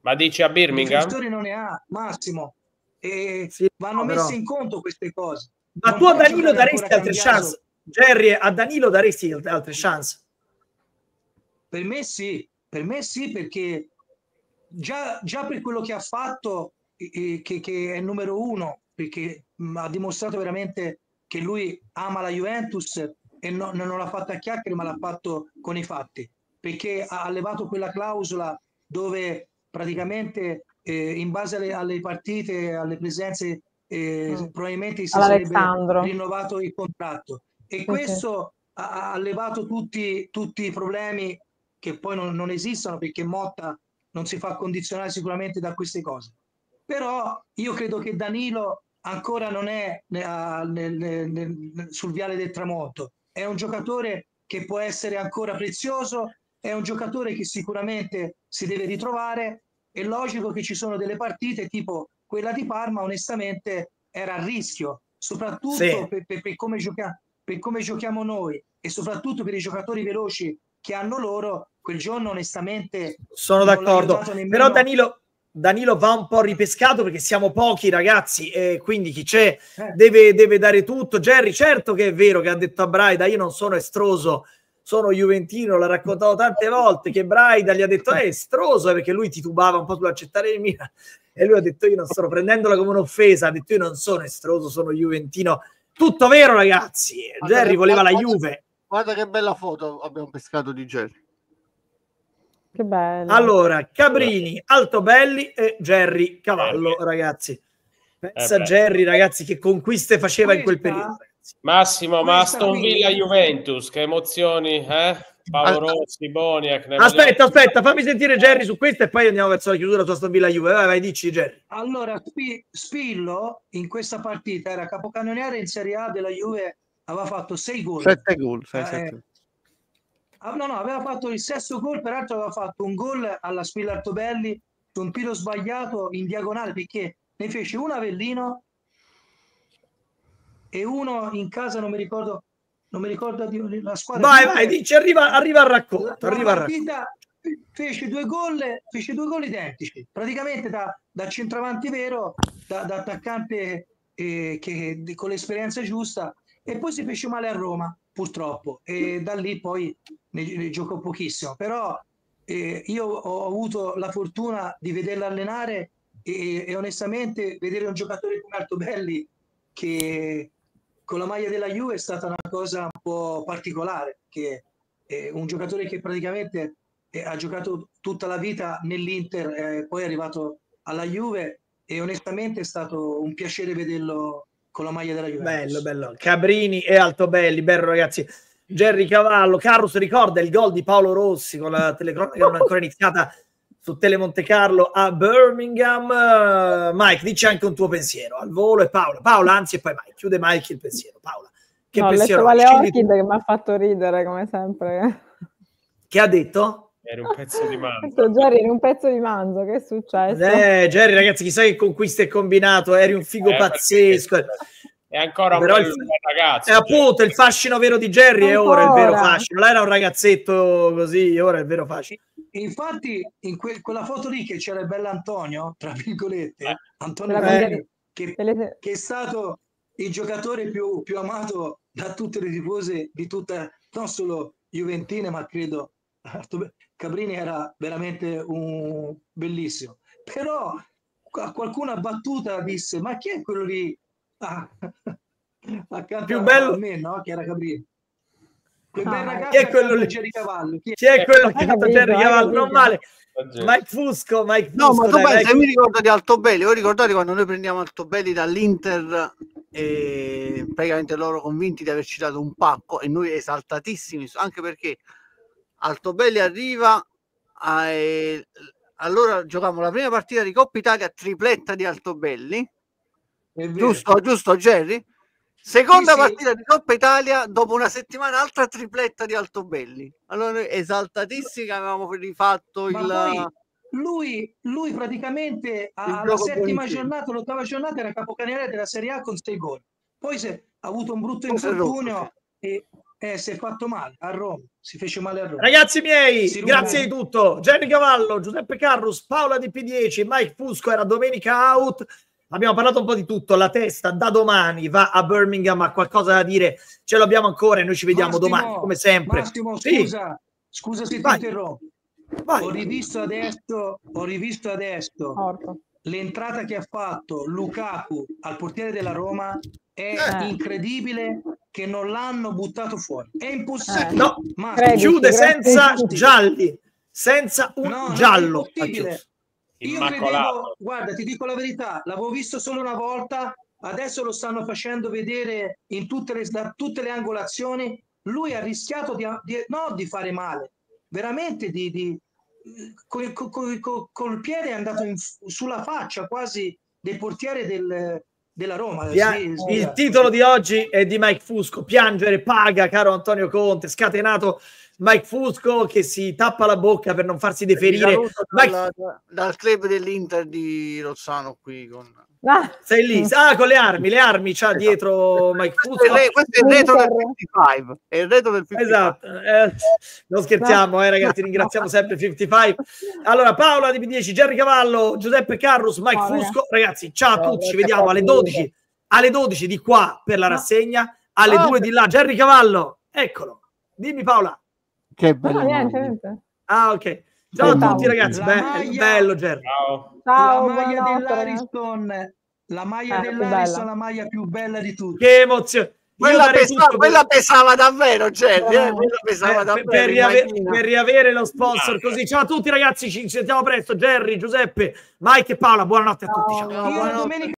Ma dici a Birmingham? difensori non ne ha Massimo e Sì, vanno no, però- messe in conto queste cose Ma Non tu a Danilo daresti altre Cambiaso. chance? Jerry, a Danilo daresti altre chance? Per me sì, per me sì, perché già, già per quello che ha fatto, eh, che, che è il numero uno, perché mh, ha dimostrato veramente che lui ama la Juventus e no- non l'ha fatta a chiacchiere, ma l'ha fatto con i fatti, perché ha ha levato quella clausola dove praticamente eh, in base alle, alle partite, alle presenze, eh, Mm. probabilmente si sarebbe rinnovato il contratto. E sì. questo ha, ha levato tutti, tutti i problemi che poi non, non esistono perché Motta non si fa condizionare sicuramente da queste cose. Però io credo che Danilo ancora non è nel- nel- nel- sul viale del tramonto, è un giocatore che può essere ancora prezioso, è un giocatore che sicuramente si deve ritrovare. È logico che ci sono delle partite tipo quella di Parma, onestamente era a rischio, soprattutto Sì. per, per- per come gioca- per come giochiamo noi e soprattutto per i giocatori veloci che hanno loro, quel giorno onestamente Sono d'accordo. nemmeno- Però Danilo, Danilo va un po' ripescato perché siamo pochi ragazzi e quindi chi c'è Eh. deve, deve dare tutto. Jerry, certo che è vero che ha detto a Braida, io non sono estroso, sono Juventino, l'ha raccontato tante volte che Braida gli ha detto è estroso eh, perché lui titubava un po' sull'accettare il Milan e lui ha detto io non sto prendendola come un'offesa, ha detto io non sono estroso, sono Juventino. Tutto vero ragazzi, Guarda Jerry che- voleva la guarda- Juve. Guarda che bella foto abbiamo pescato di Jerry. Che bello. Allora, Cabrini, Altobelli e Jerry Cavallo, ragazzi. Pensa Eh Jerry, ragazzi, che conquiste faceva in quel Questa- periodo. Massimo, ma Aston Villa Juventus, che emozioni, eh? Paolo Rossi, Boniac. Aspetta, aspetta, fammi sentire Jerry su questo e poi andiamo verso la chiusura su Aston Villa Juve. Vai, vai, dici Jerry. Allora, Spi- Spillo in questa partita era capocannoniere in Serie A della Juve, aveva fatto 6 gol. 7 gol. sei, Eh, sette. Ah, no, no, aveva fatto il sesto gol, peraltro aveva fatto un gol alla Spilla Artobelli su un tiro sbagliato in diagonale perché ne fece uno a Avellino e uno in casa, non mi ricordo, non mi ricordo di, la squadra. Vai, vai, dici, arriva, arriva al La, racconto, la arriva racconto. partita fece due gol, fece due gol identici, praticamente da, da centravanti vero, da, da attaccante eh, che, con l'esperienza giusta, e poi si fece male a Roma, purtroppo, e da lì poi ne, ne giocò pochissimo. Però eh, io ho avuto la fortuna di vederlo allenare e, e onestamente vedere un giocatore come Altobelli che con la maglia della Juve è stata una cosa un po' particolare, che è un giocatore che praticamente eh, ha giocato tutta la vita nell'Inter, eh, poi è arrivato alla Juve e onestamente è stato un piacere vederlo con la maglia della Juve. Bello, bello. Cabrini e Altobelli, bello ragazzi. Jerry Cavallo, Carlos ricorda il gol di Paolo Rossi con la telecronaca non ancora iniziata su Tele Monte Carlo a Birmingham. Eh, Mike, dici anche un tuo pensiero al volo e Paola. Paola, anzi, e poi Mike. Chiude Mike il pensiero. Paola, che no, ho letto pensiero Vale Scegli Orchid che mi ha fatto ridere come sempre. Che ha detto? Eri un pezzo di. Questo Jerry in un pezzo di manzo, che è successo? Eh, Jerry, ragazzi, chissà che conquiste è combinato. Eri un figo Eh, perché- pazzesco. È ancora un Però bel il- ragazzo. E appunto il fascino vero di Jerry è ora il vero fascino. Lei era un ragazzetto così, ora è il vero fascino. Infatti, in que- quella foto lì che c'era il bell'Antonio, tra virgolette, Eh. Antonio Belli, che, che è stato il giocatore più, più amato da tutte le tifose di tutta, non solo Juventine, ma credo Cabrini era veramente un bellissimo. Però qua- qualcuno a battuta disse: Ma chi è quello lì? Ah, accanto Più bello- a me, no? Che era Cabrini. Quel Ah, chi è quello lì? Jerry Cavallo. Chi è? Chi è quello che Hai ha fatto capito, Jerry hai Cavallo? Non male. Mike Fusco, Mike No, Fusco, ma tu pensa, io mi ricordo di Altobelli, voi ricordate quando noi prendiamo Altobelli dall'Inter e praticamente loro convinti di averci dato un pacco e noi esaltatissimi, anche perché Altobelli arriva a, e- allora giocavamo la prima partita di Coppa Italia tripletta di Altobelli, giusto, giusto Jerry? Seconda Sì, sì. partita di Coppa Italia, dopo una settimana, altra tripletta di Altobelli. Allora noi esaltatissimi che avevamo rifatto Ma il... poi lui, lui praticamente alla settima Bonici. giornata, l'ottava giornata era capocannoniere della Serie A con 6 gol. Poi si è ha avuto un brutto infortunio e eh, si è fatto male a Roma. Si fece male a Roma. Ragazzi miei, Si ruba- grazie di tutto. Jerry Cavallo, Giuseppe Carrus, Paola di P10, Mike Fusco, era domenica out. Abbiamo parlato un po' di tutto. La testa da domani va a Birmingham, ha qualcosa da dire. Ce l'abbiamo ancora e noi ci vediamo Massimo, domani, come sempre. Massimo, Sì. scusa, scusa se ti Vai. interrompo. Vai. Ho rivisto adesso, ho rivisto adesso Morto. l'entrata che ha fatto Lukaku al portiere della Roma è Eh. incredibile che non l'hanno buttato fuori. È impossibile. Eh. No, Ma Credi. chiude grazie. senza gialli, senza un No, no, giallo. Io credevo, guarda, ti dico la verità, l'avevo visto solo una volta, adesso lo stanno facendo vedere in tutte le, da tutte le angolazioni. Lui ha rischiato di, di- no, di fare male, veramente di, di- col, col- col- col- col piede è andato in- sulla faccia quasi del portiere del- della Roma. Pia- Sì, sì. il titolo di oggi è di Mike Fusco. Piangere paga, caro Antonio Conte. Scatenato Mike Fusco che si tappa la bocca per non farsi deferire. Mike, dal, dal club dell'Inter di Rozzano qui con... Ah, sei lì. Ah, con le armi, le armi c'ha dietro Mike Questo è, Fusco. il- questo è il retro del 55 è il retro del 55 Esatto, eh, non scherziamo, eh, ragazzi. Ringraziamo sempre 55. Allora, Paola di B10, Gerry Cavallo, Giuseppe Carrus, Mike Ciao, Fusco. Ragazzi, ciao a tutti. Ci vediamo alle tutti. 12. Alle 12 di qua per la rassegna, alle Ah, 2 di là. Gerry Cavallo, eccolo. Dimmi, Paola. Che no, bello niente, niente. Ah, ok. Ciao a tutti, ragazzi. Be- maglia- bello, Gerry. Ciao. Ciao, la maglia dell'Ariston, la maglia Eh, dell'Ariston, la maglia più bella di tutte. Che emozione. Io quella, pesava, per- quella pesava davvero Jerry eh, Eh, quella pesava per, davvero per riave- per riavere lo sponsor così. Ciao a tutti, ragazzi. Ci sentiamo presto. Jerry, Giuseppe, Mike e Paola. Buonanotte a tutti. Ciao. Ciao.